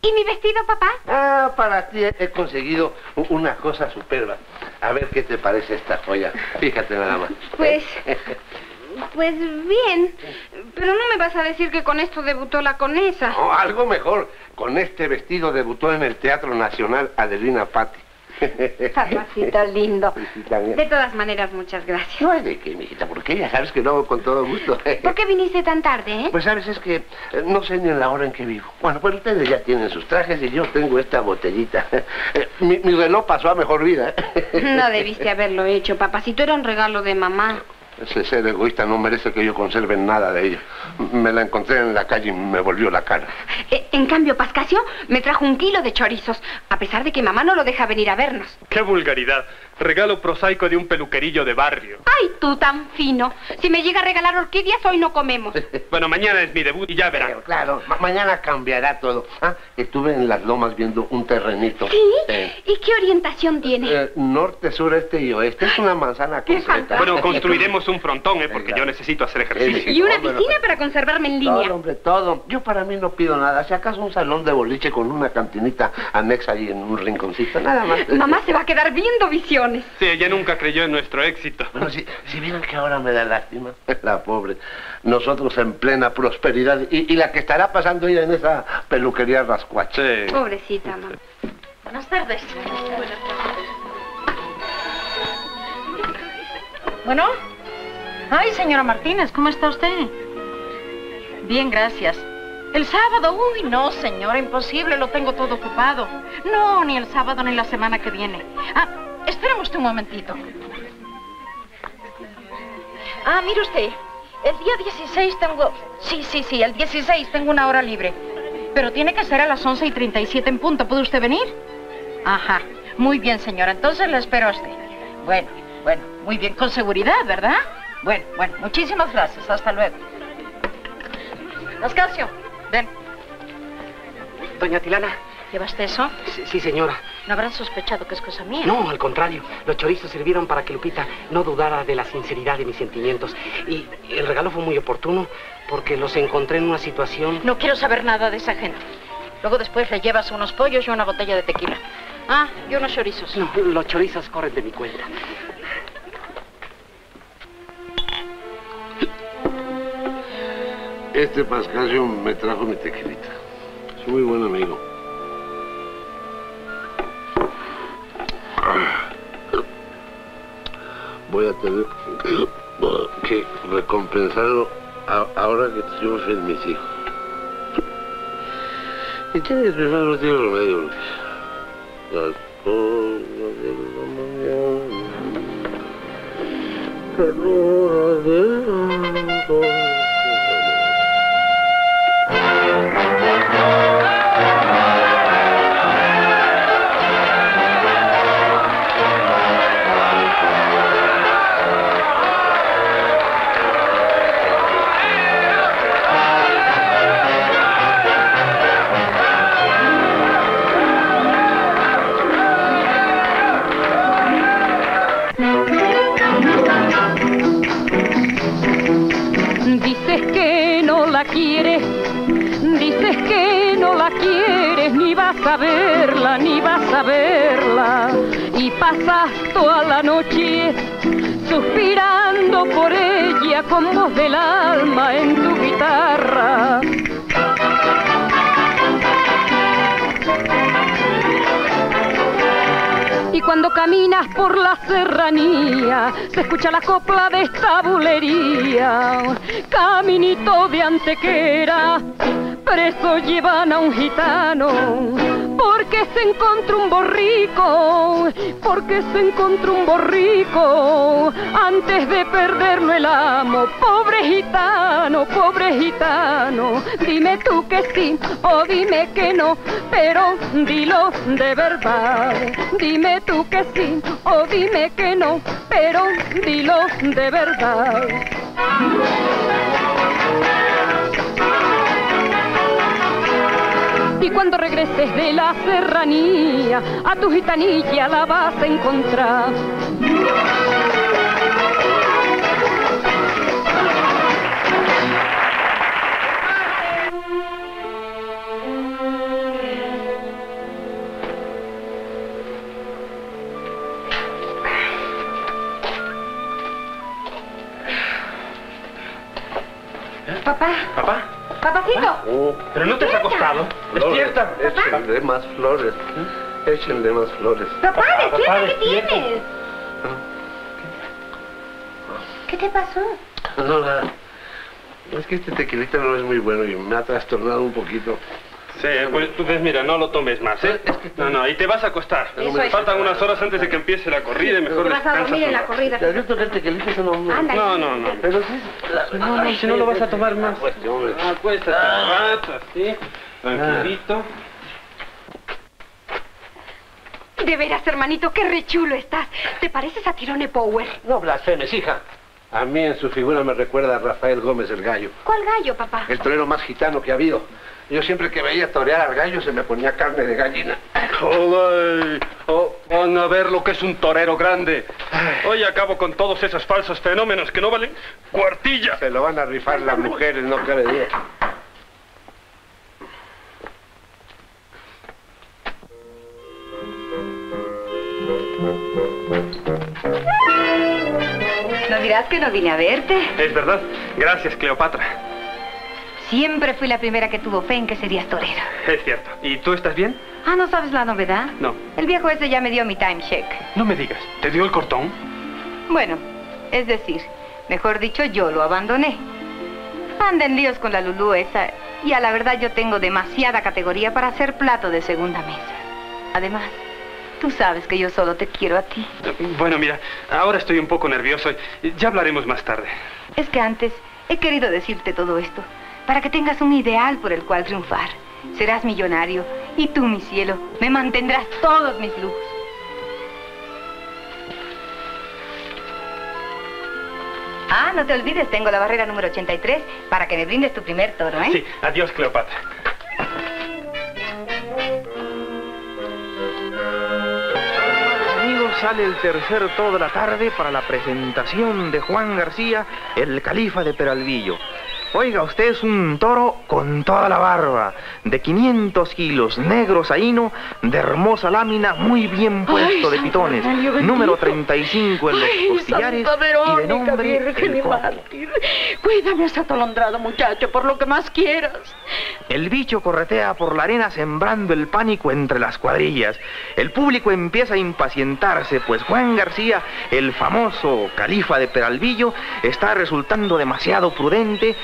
¿Y mi vestido, papá? Ah, para ti he he conseguido una cosa superba. A ver qué te parece esta joya. Fíjate nada más. Pues, <laughs> pues bien. Pero no me vas a decir que con esto debutó la conesa. No, algo mejor. Con este vestido debutó en el Teatro Nacional Adelina Patti. Papacito lindo. <laughs> De todas maneras, muchas gracias. No hay de qué, mijita, porque ya sabes que lo hago con todo gusto. <laughs> ¿Por qué viniste tan tarde, eh? Pues sabes, es que eh, no sé ni en la hora en que vivo. Bueno, pues ustedes ya tienen sus trajes y yo tengo esta botellita. <laughs> Eh, mi, mi reloj pasó a mejor vida. No debiste haberlo hecho, papacito. Era un regalo de mamá. Ese ser egoísta no merece que yo conserve nada de ella. Me la encontré en la calle y me volvió la cara. Eh, en cambio, Pascasio me trajo un kilo de chorizos, a pesar de que mamá no lo deja venir a vernos. ¡Qué vulgaridad! Regalo prosaico de un peluquerillo de barrio. Ay, tú tan fino. Si me llega a regalar orquídeas, hoy no comemos. <laughs> Bueno, mañana es mi debut y ya verán. Pero claro, ma- mañana cambiará todo. Ah, estuve en las lomas viendo un terrenito. ¿Sí? Eh, ¿Y qué orientación tiene? eh, norte, sur, este y oeste. Es una manzana <laughs> Qué completa. Bueno, construiremos un frontón, ¿eh? Porque yo necesito hacer ejercicio. Y una piscina para conservarme en línea. Todo, hombre, todo. Yo para mí no pido nada. Si acaso un salón de boliche con una cantinita anexa ahí en un rinconcito, nada más. Mamá se va a quedar viendo visiones. Sí, ella nunca creyó en nuestro éxito. Bueno, si, si vieran que ahora me da lástima, <laughs> la pobre. Nosotros en plena prosperidad y, y la que estará pasando ella en esa peluquería rascuache. Pobrecita, mamá. Buenas tardes. Bueno. Ay, señora Martínez, ¿cómo está usted? Bien, gracias. ¿El sábado? Uy, no, señora, imposible, lo tengo todo ocupado. No, ni el sábado ni la semana que viene. Ah, usted un momentito. Ah, mire usted, el día 16 tengo... Sí, sí, sí, el 16 tengo una hora libre. Pero tiene que ser a las 11 y 37 en punto. ¿Puede usted venir? Ajá. Muy bien, señora. Entonces la espero a usted. Bueno, bueno, muy bien. Con seguridad, ¿verdad? Bueno, bueno. Muchísimas gracias. Hasta luego. Oscarsio, ven. Doña Tilana. ¿Llevaste eso? Sí, sí, señora. ¿No habrán sospechado que es cosa mía? No, al contrario. Los chorizos sirvieron para que Lupita no dudara de la sinceridad de mis sentimientos. Y el regalo fue muy oportuno porque los encontré en una situación... No quiero saber nada de esa gente. Luego después le llevas unos pollos y una botella de tequila. Ah, y unos chorizos. No, los chorizos corren de mi cuenta. Este Pascasio me trajo mi tequilita. Es muy buen amigo. Voy a tener <coughs> que recompensarlo ahora que triunfen mis hijos. Y tiene que triunfar, no tiene remedio, Luis. Las cosas de la mañana, ternuras de quieres, dices que no la quieres, ni vas a verla, ni vas a verla. Y pasas toda la noche suspirando por ella con voz del alma en tu guitarra. Cuando caminas por la serranía, se escucha la copla de esta bulería. Caminito de antequera, preso llevan a un gitano. Porque se encontró un borrico, porque se encontró un borrico, antes de perderlo el amo. Pobre gitano, pobre gitano, dime tú que sí o dime que no, pero dilo de verdad. Dime tú que sí o dime que no, pero dilo de verdad. Y cuando regreses de la serranía, a tu gitanilla la vas a encontrar. Papá, ¿Papá? Papacito. Oh, ¿Pero no te has acostado? Despierta. Échenle más flores. Échenle más flores. Papá, despierta, ¿qué despierta. tienes? ¿Qué te pasó? No, nada. Es que este tequilita no es muy bueno y me ha trastornado un poquito. Sí, pues tú ves, mira, no lo tomes más, ¿eh? No, no, y te vas a acostar. Eso es. Faltan unas horas antes de que empiece la corrida y mejor Te vas a descansas dormir en la corrida. Te advierto que el tequilita no... No, no, no. Pero sí... No, no, si no lo vas a tomar más. Hombre. Acuéstate un rato, así, tranquilito. De veras, hermanito, qué rechulo estás. ¿Te pareces a Tirone Power? No blasfemes, hija. A mí en su figura me recuerda a Rafael Gómez el Gallo, ¿Cuál gallo, papá? el torero más gitano que ha habido. Yo siempre que veía torear al gallo se me ponía carne de gallina. <coughs> Joder, oh, van a ver lo que es un torero grande. Hoy acabo con todos esos falsos fenómenos que no valen cuartilla. Se lo van a rifar las mujeres, no cabe duda. No dirás que no vine a verte. Es verdad. Gracias, Cleopatra. Siempre fui la primera que tuvo fe en que serías torero. Es cierto. ¿Y tú estás bien? Ah, ¿no sabes la novedad? No. El viejo ese ya me dio mi time check. No me digas. ¿Te dio el cortón? Bueno, es decir, mejor dicho, yo lo abandoné. Anda en líos con la Lulú esa, y a la verdad yo tengo demasiada categoría para hacer plato de segunda mesa. Además, tú sabes que yo solo te quiero a ti. Bueno, mira, ahora estoy un poco nervioso. Ya hablaremos más tarde. Es que antes he querido decirte todo esto, para que tengas un ideal por el cual triunfar. Serás millonario, y tú, mi cielo, me mantendrás todos mis lujos. Ah, no te olvides, tengo la barrera número 83 para que me brindes tu primer toro, ¿eh? Sí, adiós, Cleopatra. Amigos, sale el tercer todo de la tarde para la presentación de Juan García, el califa de Peralvillo. Oiga, usted es un toro con toda la barba, de 500 kilos, negro saíno, de hermosa lámina, muy bien puesto de pitones, número 35 en los Ay, costillares Santa y de nombre Virgen y mártir. Cuídame ese atolondrado muchacho por lo que más quieras. El bicho corretea por la arena sembrando el pánico entre las cuadrillas. El público empieza a impacientarse, pues Juan García, el famoso califa de Peralvillo, está resultando demasiado prudente.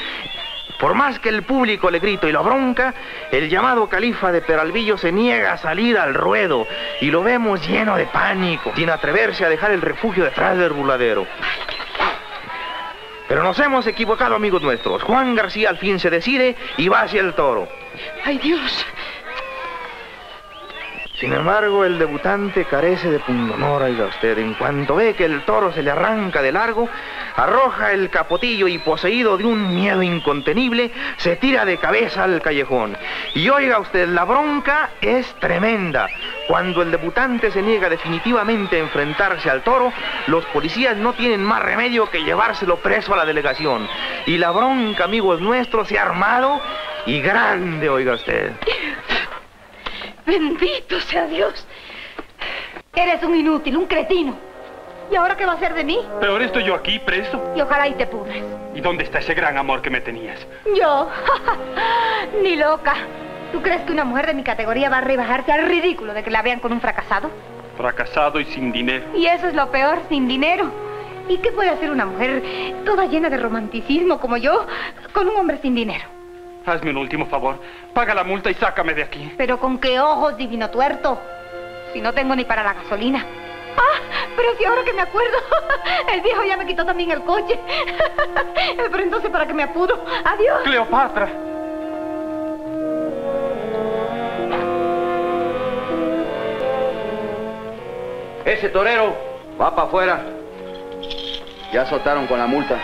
Por más que el público le grito y lo bronca, el llamado califa de Peralvillo se niega a salir al ruedo y lo vemos lleno de pánico, sin atreverse a dejar el refugio detrás del burladero. Pero nos hemos equivocado, amigos nuestros. Juan García al fin se decide y va hacia el toro. Ay, Dios. Sin embargo, el debutante carece de pundonor, oiga usted. En cuanto ve que el toro se le arranca de largo, arroja el capotillo y poseído de un miedo incontenible, se tira de cabeza al callejón. Y oiga usted, la bronca es tremenda. Cuando el debutante se niega definitivamente a enfrentarse al toro, los policías no tienen más remedio que llevárselo preso a la delegación. Y la bronca, amigos nuestros, se ha armado y grande, oiga usted. Bendito sea Dios. Eres un inútil, un cretino. ¿Y ahora qué va a hacer de mí? Peor estoy yo aquí, preso. Y ojalá y te pudres. ¿Y dónde está ese gran amor que me tenías? Yo, <laughs> ni loca. ¿Tú crees que una mujer de mi categoría va a rebajarse al ridículo de que la vean con un fracasado? Fracasado y sin dinero. Y eso es lo peor, sin dinero. ¿Y qué puede hacer una mujer toda llena de romanticismo como yo con un hombre sin dinero? Hazme un último favor. Paga la multa y sácame de aquí. Pero con qué ojos, divino tuerto. Si no tengo ni para la gasolina. Ah, pero si ahora que me acuerdo, <laughs> el viejo ya me quitó también el coche. <laughs> Pero entonces, ¿para qué me apuro? Adiós. Cleopatra. Ese torero va para afuera. Ya soltaron con la multa.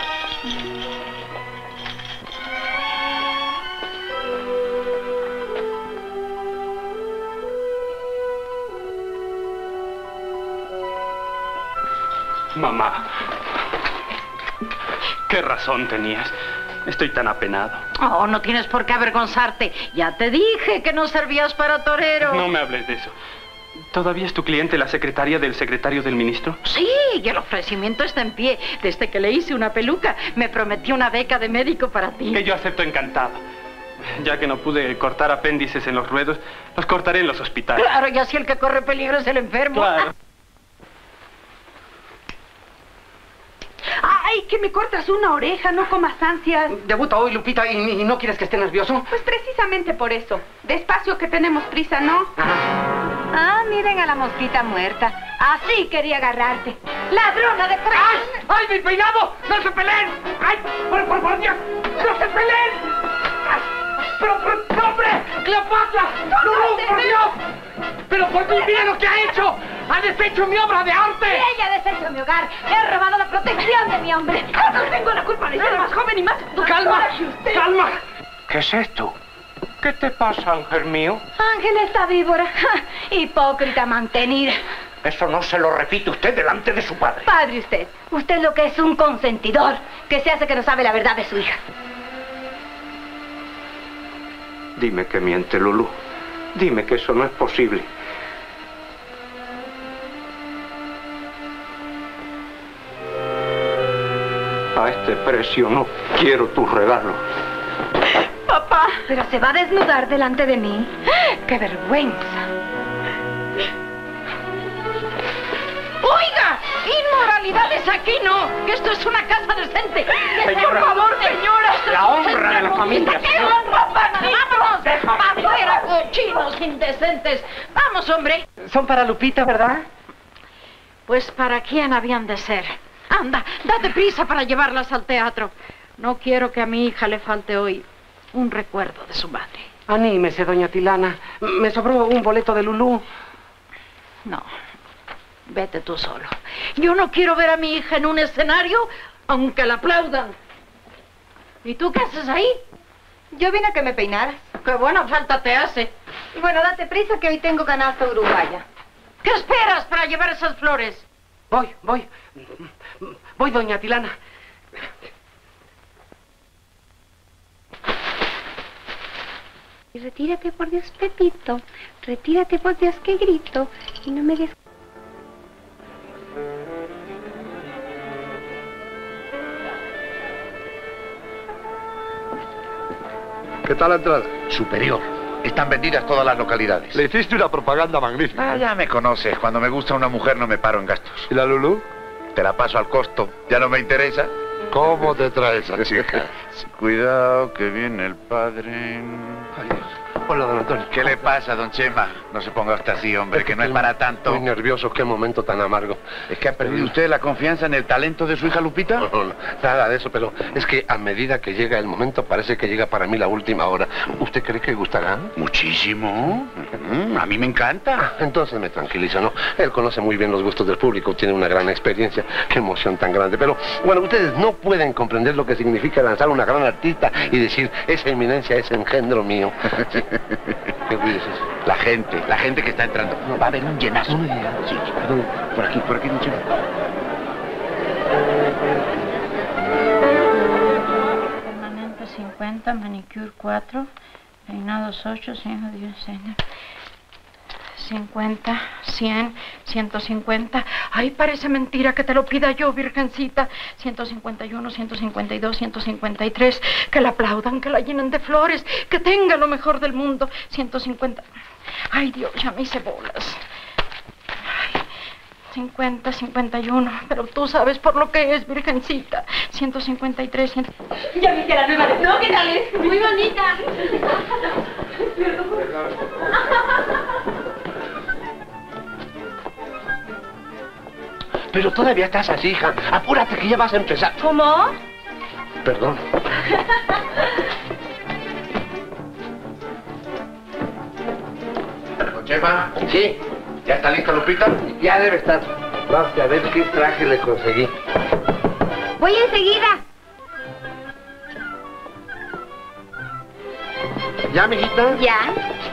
Mamá. ¿Qué razón tenías? Estoy tan apenado. Oh, no tienes por qué avergonzarte. Ya te dije que no servías para torero. No me hables de eso. ¿Todavía es tu cliente la secretaria del secretario del ministro? Sí, y el ofrecimiento está en pie. Desde que le hice una peluca, me prometió una beca de médico para ti. Que yo acepto encantado. Ya que no pude cortar apéndices en los ruedos, los cortaré en los hospitales. Claro, y así el que corre peligro es el enfermo. Claro. Ay, que me cortas una oreja, no comas ansias. Debuta hoy, Lupita, y, y no quieres que esté nervioso. Pues precisamente por eso. Despacio que tenemos prisa, ¿no? Ah, miren a la mosquita muerta. Así quería agarrarte. ¡Ladrona de ¡Ay! ¡Ay, mi peinado! ¡No se peleen! ¡Ay! ¡Por, por, por Dios! ¡No se peleen! ¡Ay! ¡Pero, hombre! ¡Cleopatra! ¡No, no, por Dios! ¡Pero por Dios, mira lo que ha hecho! ¡Ha deshecho mi obra de arte! Ella ha deshecho mi hogar. He robado la protección de mi hombre. No tengo la culpa de ser más joven y más... ¡Calma! ¡Calma! ¿Qué es esto? ¿Qué te pasa, ángel mío? Ángel esta víbora. Ja, Hipócrita mantenida. Eso no se lo repite usted delante de su padre. Padre usted, usted lo que es un consentidor, que se hace que no sabe la verdad de su hija. Dime que miente, Lulu. Dime que eso no es posible. A este precio no quiero tus regalos. Papá. Pero se va a desnudar delante de mí. ¡Qué vergüenza! ¡Inmoralidades aquí no! ¡Que esto es una casa decente! Señora. ¡Por favor, señora! La honra de la familia, ¡Qué honra! ¡Vámonos! ¡Afuera, cochinos indecentes! ¡Vamos, hombre! Son para Lupita, ¿verdad? Pues para quién habían de ser. Anda, date prisa para llevarlas al teatro. No quiero que a mi hija le falte hoy un recuerdo de su madre. Anímese, doña Tilana. Me sobró un boleto de Lulú. No, vete tú solo. Yo no quiero ver a mi hija en un escenario, aunque la aplaudan. ¿Y tú qué haces ahí? Yo vine a que me peinaras. Qué buena falta te hace. Y bueno, date prisa que hoy tengo canasta uruguaya. ¿Qué esperas para llevar esas flores? Voy, voy. Voy, doña Tilana. Y retírate por Dios, Pepito. Retírate por Dios que grito. Y no me des... ¿Qué tal la entrada? Superior. Están vendidas todas las localidades. Le hiciste una propaganda magnífica. Ah, ya me conoces. Cuando me gusta una mujer no me paro en gastos. ¿Y la Lulú? Te la paso al costo. ¿Ya no me interesa? ¿Cómo te traes esa <laughs> chica? Cuidado que viene el padre. Hola, don Antonio. ¿Qué le pasa, don Chema? No se ponga usted así, hombre, que no es para tanto. Estoy nervioso, qué momento tan amargo. ¿Es que ha perdido usted la confianza en el talento de su hija Lupita? No, no, nada de eso, pero es que a medida que llega el momento parece que llega para mí la última hora. ¿Usted cree que gustará? Muchísimo. Mm, a mí me encanta. Entonces me tranquiliza, ¿no? Él conoce muy bien los gustos del público, tiene una gran experiencia. Qué emoción tan grande. Pero, bueno, ustedes no pueden comprender lo que significa lanzar a una gran artista y decir, esa eminencia es engendro mío. Sí. <laughs> ¿Qué ruido es eso? La gente, la gente que está entrando. Va a haber un llenazo. Sí, perdón. Por aquí, por aquí, Chema. Permanente 50, manicure 4, peinados 8, 100, 10, 50, 100, 150. Ay, parece mentira que te lo pida yo, virgencita. 151, 152, 153. Que la aplaudan, que la llenen de flores, que tenga lo mejor del mundo. 150. Ay, Dios, ya me hice bolas. Ay, 50, 51. Pero tú sabes por lo que es, virgencita. 153, 100. Ya viste la nueva de... No, ¿qué tal es? Muy bonita. Pero todavía estás así, hija. Apúrate que ya vas a empezar. ¿Cómo? Perdón. Don Chema, Sí, ¿ya está lista Lupita? ya debe estar. Vamos a ver qué traje le conseguí. Voy enseguida. ¿Ya, mijita? ¿Ya?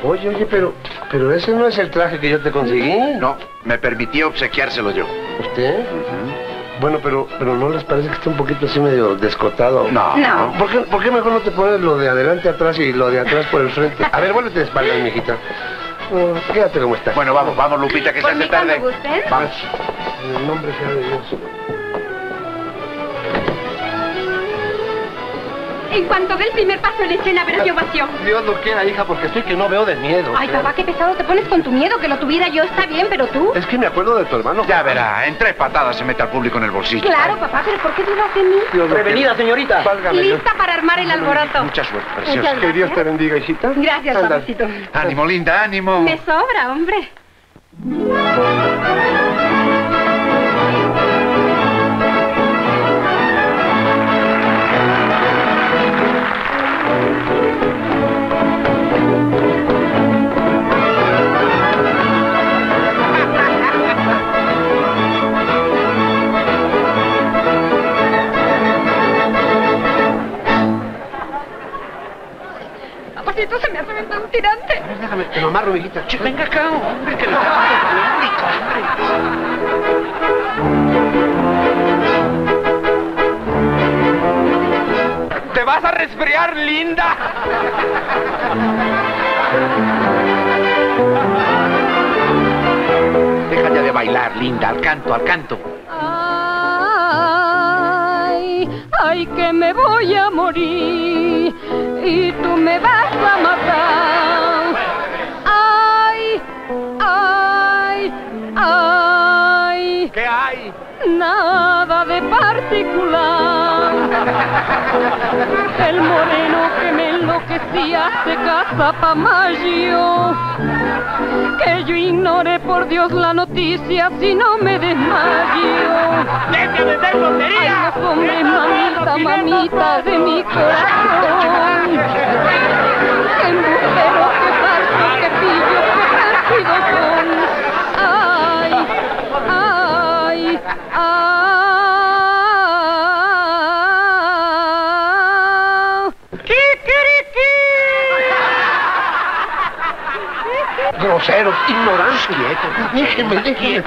Oye, oye, pero, pero ese no es el traje que yo te conseguí. No, me permití obsequiárselo yo. ¿Usted? Bueno, pero, pero ¿no les parece que está un poquito así medio descotado? No. No. ¿Por qué, por qué mejor no te pones lo de adelante atrás y lo de atrás por el frente? A ver, vuélvete de espaldas, mijita. Mm, quédate como estás. Bueno, vamos, vamos, Lupita, que se Por hace mí cuando tarde. Vamos. En el nombre sea de Dios. En cuanto ve el primer paso en escena, verás mi ovación. Dios lo quiera, hija, porque estoy que no veo de miedo. Ay, papá, qué pesado te pones con tu miedo. Que lo tuviera yo está bien, pero tú... Es que me acuerdo de tu hermano. Ya verá, en tres patadas se mete al público en el bolsillo. Claro, papá, pero ¿por qué dudas de mí? Dios Prevenida, señorita. Válgame. Lista para armar el alboroto. Mucha suerte, Muchas preciosa. Que Dios te bendiga, hijita. Gracias, Anda. papacito. Ánimo, linda, ánimo. Me sobra, hombre. De un tirante. Déjame, te lo amarro, mijita. Che, venga acá, hombre, que lo ¡Te vas a resfriar, linda! Deja ya de bailar, linda, al canto, al canto. Ay, ay, que me voy a morir y tú me vas a matar. Ay, ay, ay. ¿Qué hay? Nada de particular. El moreno que me enloquecía se casa pa' mayo. Que yo ignore por Dios la noticia si no me desmayo. ¡Vete a vender lotería! Ay, los hombres, mamita, mamita de mi corazón. <laughs> Embustero, ay. Groseros, ignorantes. Quieto. Déjeme, déjeme.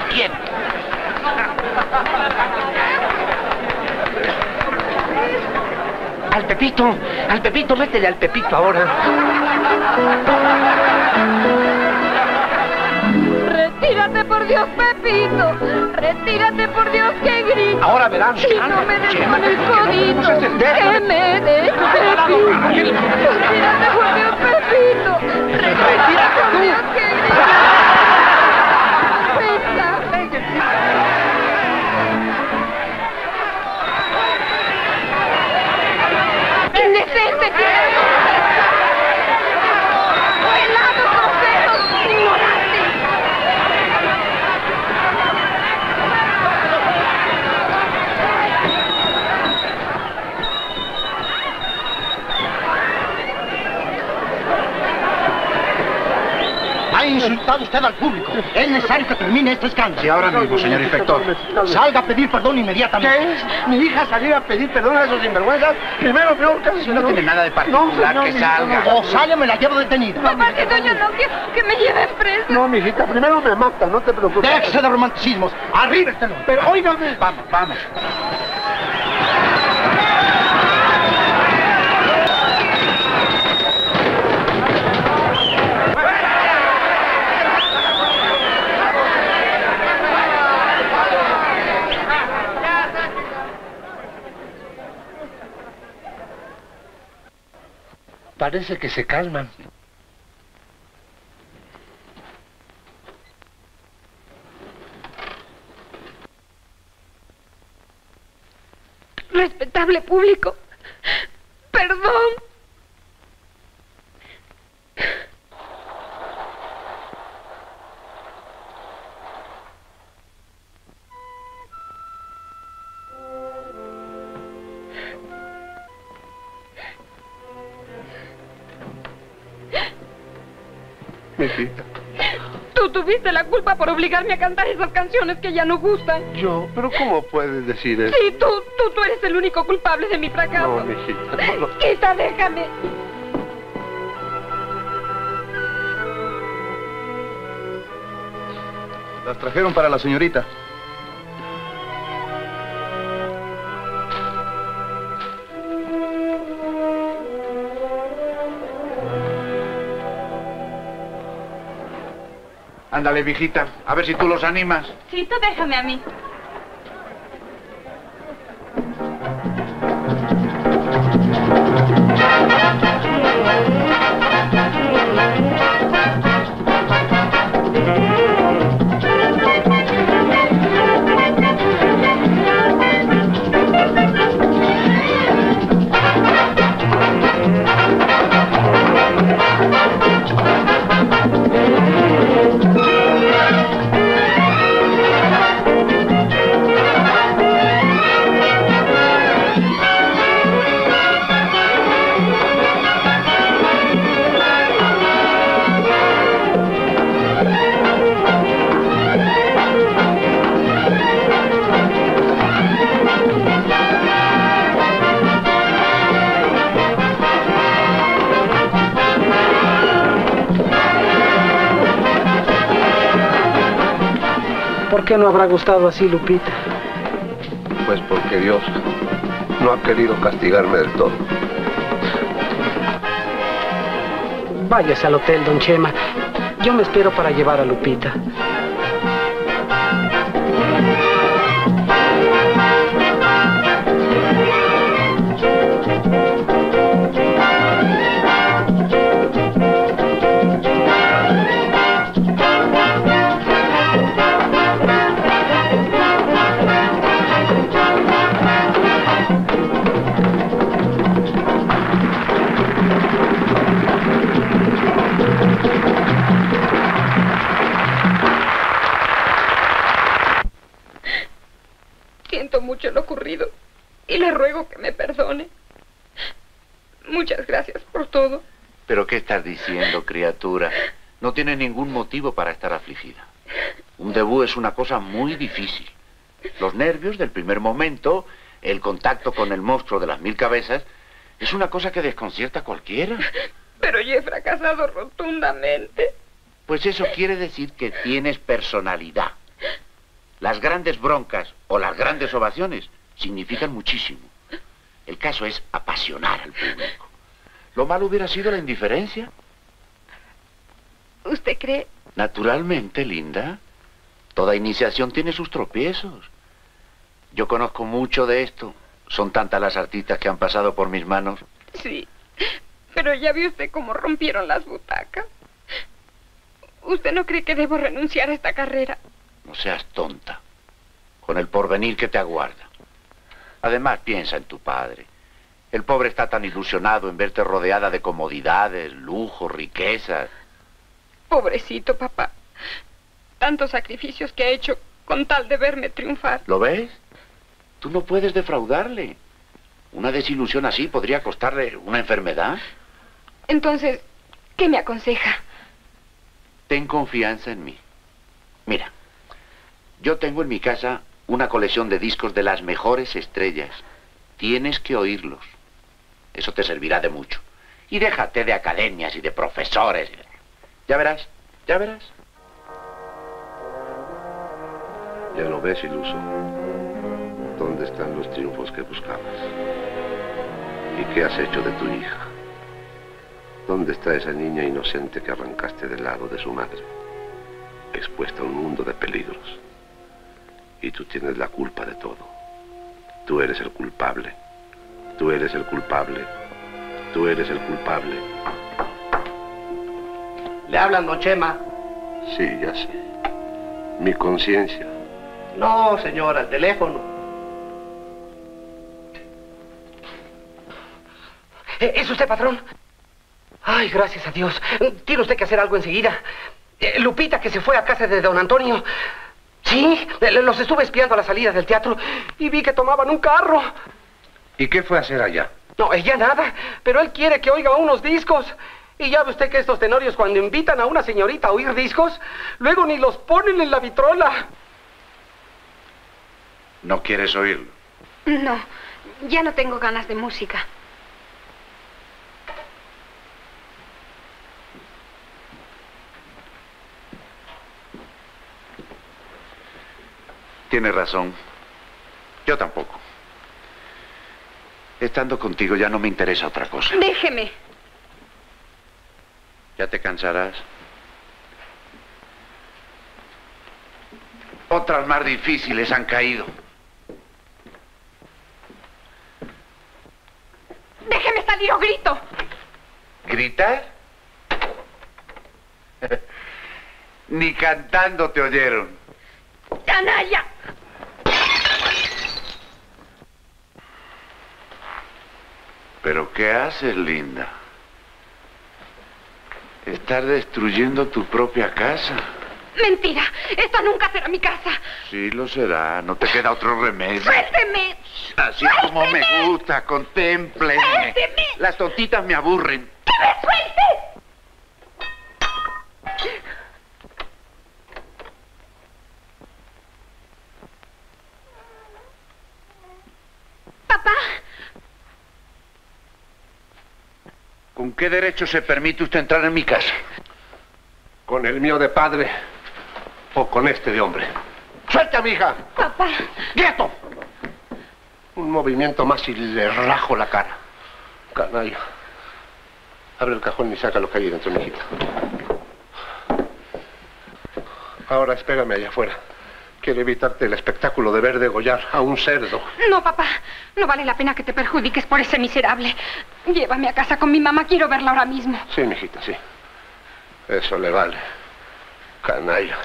Al Pepito, al Pepito, métele al Pepito ahora. Retírate por Dios, Pepito. Retírate por Dios que grito. Ahora verán. Si no me des con el codito, no que me des, Pepito. Retírate por Dios, Pepito. Retírate por Dios que grito. <laughs> ¡Indecente! Insultado usted al público. Es necesario que termine este escándalo. Sí, ahora mismo, señor inspector. Salga a pedir perdón inmediatamente. ¿Qué? ¿Mi hija salir a pedir perdón a esos sinvergüenzas? Primero, primero, casi. Si no tiene nada de particular, No, que no, salga. O sale o me la llevo detenida. Papacito, yo no quiero que me lleven preso. No, mijita, primero me mata, no te preocupes. Déjese de romanticismos. Arriba este. Pero, óigame. Vamos, vamos. Parece que se calman. Respetable público. Perdón. Mijita. Tú tuviste la culpa por obligarme a cantar esas canciones que ya no gustan. Yo, pero ¿cómo puedes decir eso? Sí, tú, tú, tú eres el único culpable de mi fracaso. No, mijita, no lo- Quita, déjame. Las trajeron para la señorita. Ándale, viejita, a ver si tú los animas. Sí, tú déjame a mí. Qué no habrá gustado así, Lupita? Pues porque Dios no ha querido castigarme del todo. Váyase al hotel, don Chema. Yo me espero para llevar a Lupita. Qué estás diciendo, criatura? No tienes ningún motivo para estar afligida. Un debut es una cosa muy difícil. Los nervios del primer momento, el contacto con el monstruo de las mil cabezas, es una cosa que desconcierta a cualquiera. Pero yo he fracasado rotundamente. Pues eso quiere decir que tienes personalidad. Las grandes broncas o las grandes ovaciones significan muchísimo. El caso es apasionar al público. Lo malo hubiera sido la indiferencia. ¿Usted cree? Naturalmente, Linda. Toda iniciación tiene sus tropiezos. Yo conozco mucho de esto. Son tantas las artistas que han pasado por mis manos. Sí. Pero ya vio usted cómo rompieron las butacas. ¿Usted no cree que debo renunciar a esta carrera? No seas tonta. Con el porvenir que te aguarda. Además, piensa en tu padre. El pobre está tan ilusionado en verte rodeada de comodidades, lujos, riquezas. Pobrecito papá. Tantos sacrificios que ha hecho con tal de verme triunfar. ¿Lo ves? Tú no puedes defraudarle. Una desilusión así podría costarle una enfermedad. Entonces, ¿qué me aconseja? Ten confianza en mí. Mira, yo tengo en mi casa una colección de discos de las mejores estrellas. Tienes que oírlos. Eso te servirá de mucho. Y déjate de academias y de profesores. Ya verás, ya verás. Ya lo ves, iluso. ¿Dónde están los triunfos que buscabas? ¿Y qué has hecho de tu hija? ¿Dónde está esa niña inocente que arrancaste del lado de su madre? Expuesta a un mundo de peligros. Y tú tienes la culpa de todo. Tú eres el culpable. Tú eres el culpable. Tú eres el culpable. ¿Le hablan, don Chema? Sí, ya sé. Mi conciencia. No, señora, el teléfono. Eh, ¿Es usted, patrón? Ay, gracias a Dios. Tiene usted que hacer algo enseguida. Eh, Lupita, que se fue a casa de don Antonio. Sí, los estuve espiando a la salida del teatro y vi que tomaban un carro. ¿Y qué fue a hacer allá? No, ella nada, pero él quiere que oiga unos discos. Y ya ve usted que estos tenorios cuando invitan a una señorita a oír discos, luego ni los ponen en la vitrola. ¿No quieres oírlo? No, ya no tengo ganas de música. Tienes razón. Yo tampoco. Estando contigo ya no me interesa otra cosa. Déjeme. Ya te cansarás. Otras más difíciles han caído. Déjeme salir o grito. ¿Gritar? <laughs> Ni cantando te oyeron. ¡Canalla! ¿Pero qué haces, linda? Estás destruyendo tu propia casa. Mentira, esta nunca será mi casa. Sí, lo será. No te queda otro remedio. ¡Suélteme! Así como me gusta, contémpleme. ¡Suélteme! Las tontitas me aburren. ¡Que me suelte! Papá, ¿Con qué derecho se permite usted entrar en mi casa? ¿Con el mío de padre o con este de hombre? ¡Suelta, mija! Papá. ¡Quieto! Un movimiento más y le rajo la cara. Canalla. Abre el cajón y saca lo que hay dentro, mijita. Ahora espérame allá afuera. Quiero evitarte el espectáculo de ver degollar a un cerdo. No, papá. No vale la pena que te perjudiques por ese miserable. Llévame a casa con mi mamá. Quiero verla ahora mismo. Sí, mijita, sí. Eso le vale. Canalla.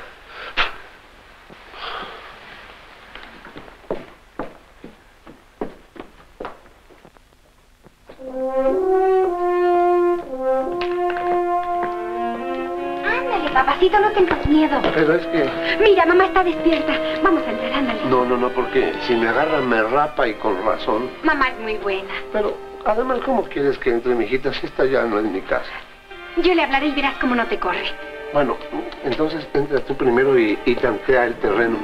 Papacito, no tengas miedo. Pero es que... Mira, mamá está despierta. Vamos a entrar, ándale. No, no, no, porque si me agarran me rapa y con razón. Mamá es muy buena. Pero, además, ¿cómo quieres que entre, mijita, si esta ya no es mi casa? Yo le hablaré y verás cómo no te corre. Bueno, entonces entra tú primero y, y tantea el terreno.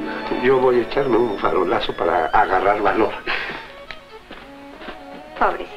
Yo voy a echarme un farolazo para agarrar valor. Pobrecito.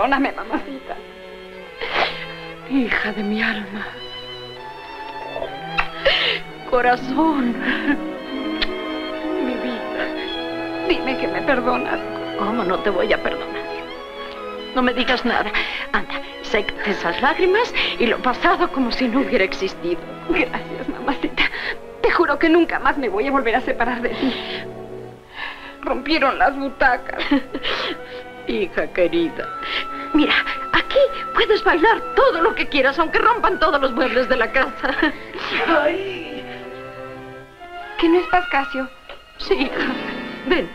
Perdóname, mamacita. Hija de mi alma. Corazón. Mi vida. Dime que me perdonas. ¿Cómo no te voy a perdonar? No me digas nada. Anda, sécate esas lágrimas y lo pasado como si no hubiera existido. Gracias, mamacita. Te juro que nunca más me voy a volver a separar de ti. Rompieron las butacas. <laughs> Hija querida. Mira, aquí puedes bailar todo lo que quieras, aunque rompan todos los muebles de la casa. Ay. ¿Que no estás, Casio? Sí, hija. Ven.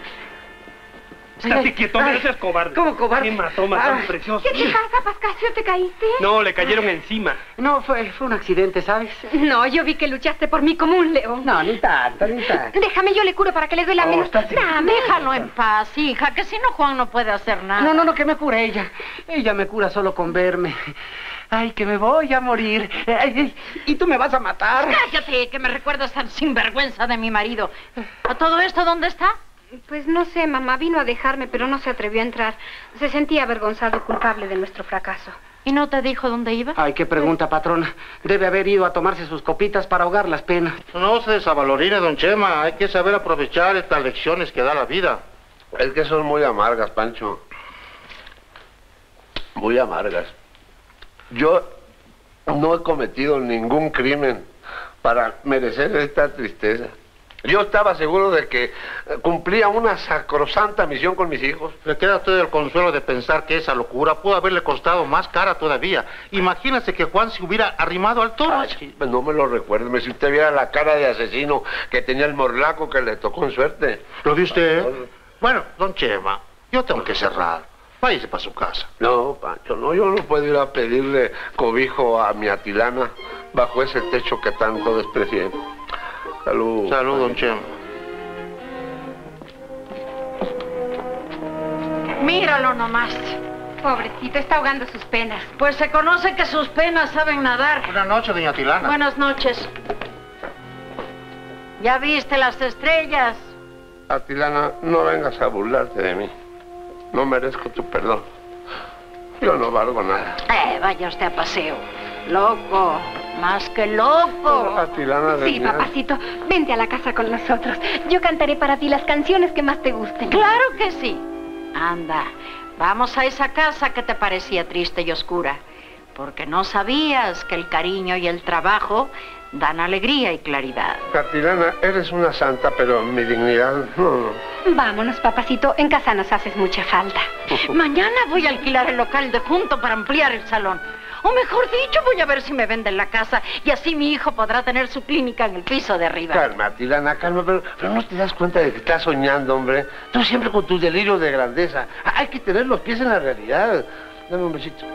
Estate quieto, no seas cobarde. ¿Cómo cobarde? ¿Qué mató Ay. precioso? ¿Qué te pasa, Pascasio? ¿Te caíste? No, le cayeron encima. No, fue, fue un accidente, ¿sabes? No, yo vi que luchaste por mí como un león. No, ni tanto, ni tanto. Déjame, yo le curo para que le duela menos. Dame. Déjalo en paz, hija, que si no Juan no puede hacer nada. No, no, no, que me cure ella. Ella me cura solo con verme. Ay, que me voy a morir. Ay, ay, y tú me vas a matar. Cállate, que me recuerdas al sinvergüenza de mi marido. ¿A todo esto dónde está? Pues no sé, mamá vino a dejarme, pero no se atrevió a entrar. Se sentía avergonzado y culpable de nuestro fracaso. ¿Y no te dijo dónde iba? Ay, qué pregunta, patrona. Debe haber ido a tomarse sus copitas para ahogar las penas. No se desavalorine, don Chema. Hay que saber aprovechar estas lecciones que da la vida. Es que son muy amargas, Pancho. Muy amargas. Yo no he cometido ningún crimen para merecer esta tristeza. Yo estaba seguro de que eh, cumplía una sacrosanta misión con mis hijos. Le queda a usted el consuelo de pensar que esa locura pudo haberle costado más cara todavía. Imagínese que Juan se hubiera arrimado al toro. Ay, no me lo recuerde, si usted viera la cara de asesino que tenía el morlaco que le tocó en suerte. ¿Lo vio usted? Bueno, don Chema, yo tengo que cerrar. Váyase para su casa. No, Pancho, no, yo no puedo ir a pedirle cobijo a mi atilana bajo ese techo que tanto desprecié. Salud. Salud, don Chema. Míralo nomás. Pobrecito, está ahogando sus penas. Pues se conoce que sus penas saben nadar. Buenas noches, doña Tilana. Buenas noches. ¿Ya viste las estrellas? Atilana, no vengas a burlarte de mí. No merezco tu perdón. Yo no valgo nada. Eh, vaya usted a paseo. Loco, más que loco. Atilana de Sí, papacito, vente a la casa con nosotros. Yo cantaré para ti las canciones que más te gusten. Claro que sí. Anda, vamos a esa casa que te parecía triste y oscura. Porque no sabías que el cariño y el trabajo dan alegría y claridad. Atilana, eres una santa, pero mi dignidad no. Vámonos, papacito. En casa nos haces mucha falta. <laughs> Mañana voy a alquilar el local de junto para ampliar el salón. O mejor dicho, voy a ver si me venden la casa y así mi hijo podrá tener su clínica en el piso de arriba. Calma, Tilana, calma, pero, pero no te das cuenta de que estás soñando, hombre. Tú siempre con tus delirios de grandeza. Hay que tener los pies en la realidad. Dame un besito.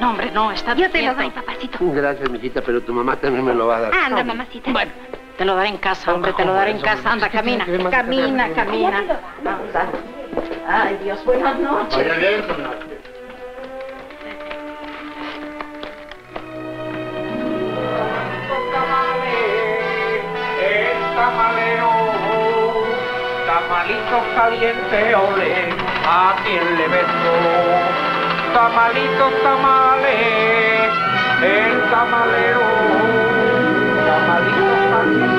No, hombre, no, está Yo te lo doy, papacito. Gracias, mijita, pero tu mamá también me lo va a dar. Anda, mamacita. Bueno, te lo daré en casa, hombre, te lo daré en casa. Anda, camina, camina, camina. Anda. Ay, Dios, buenas noches. tamalero, tamalitos calientes, ole, a quien le beso. Tamalitos tamales, el tamalero, tamalitos calientes.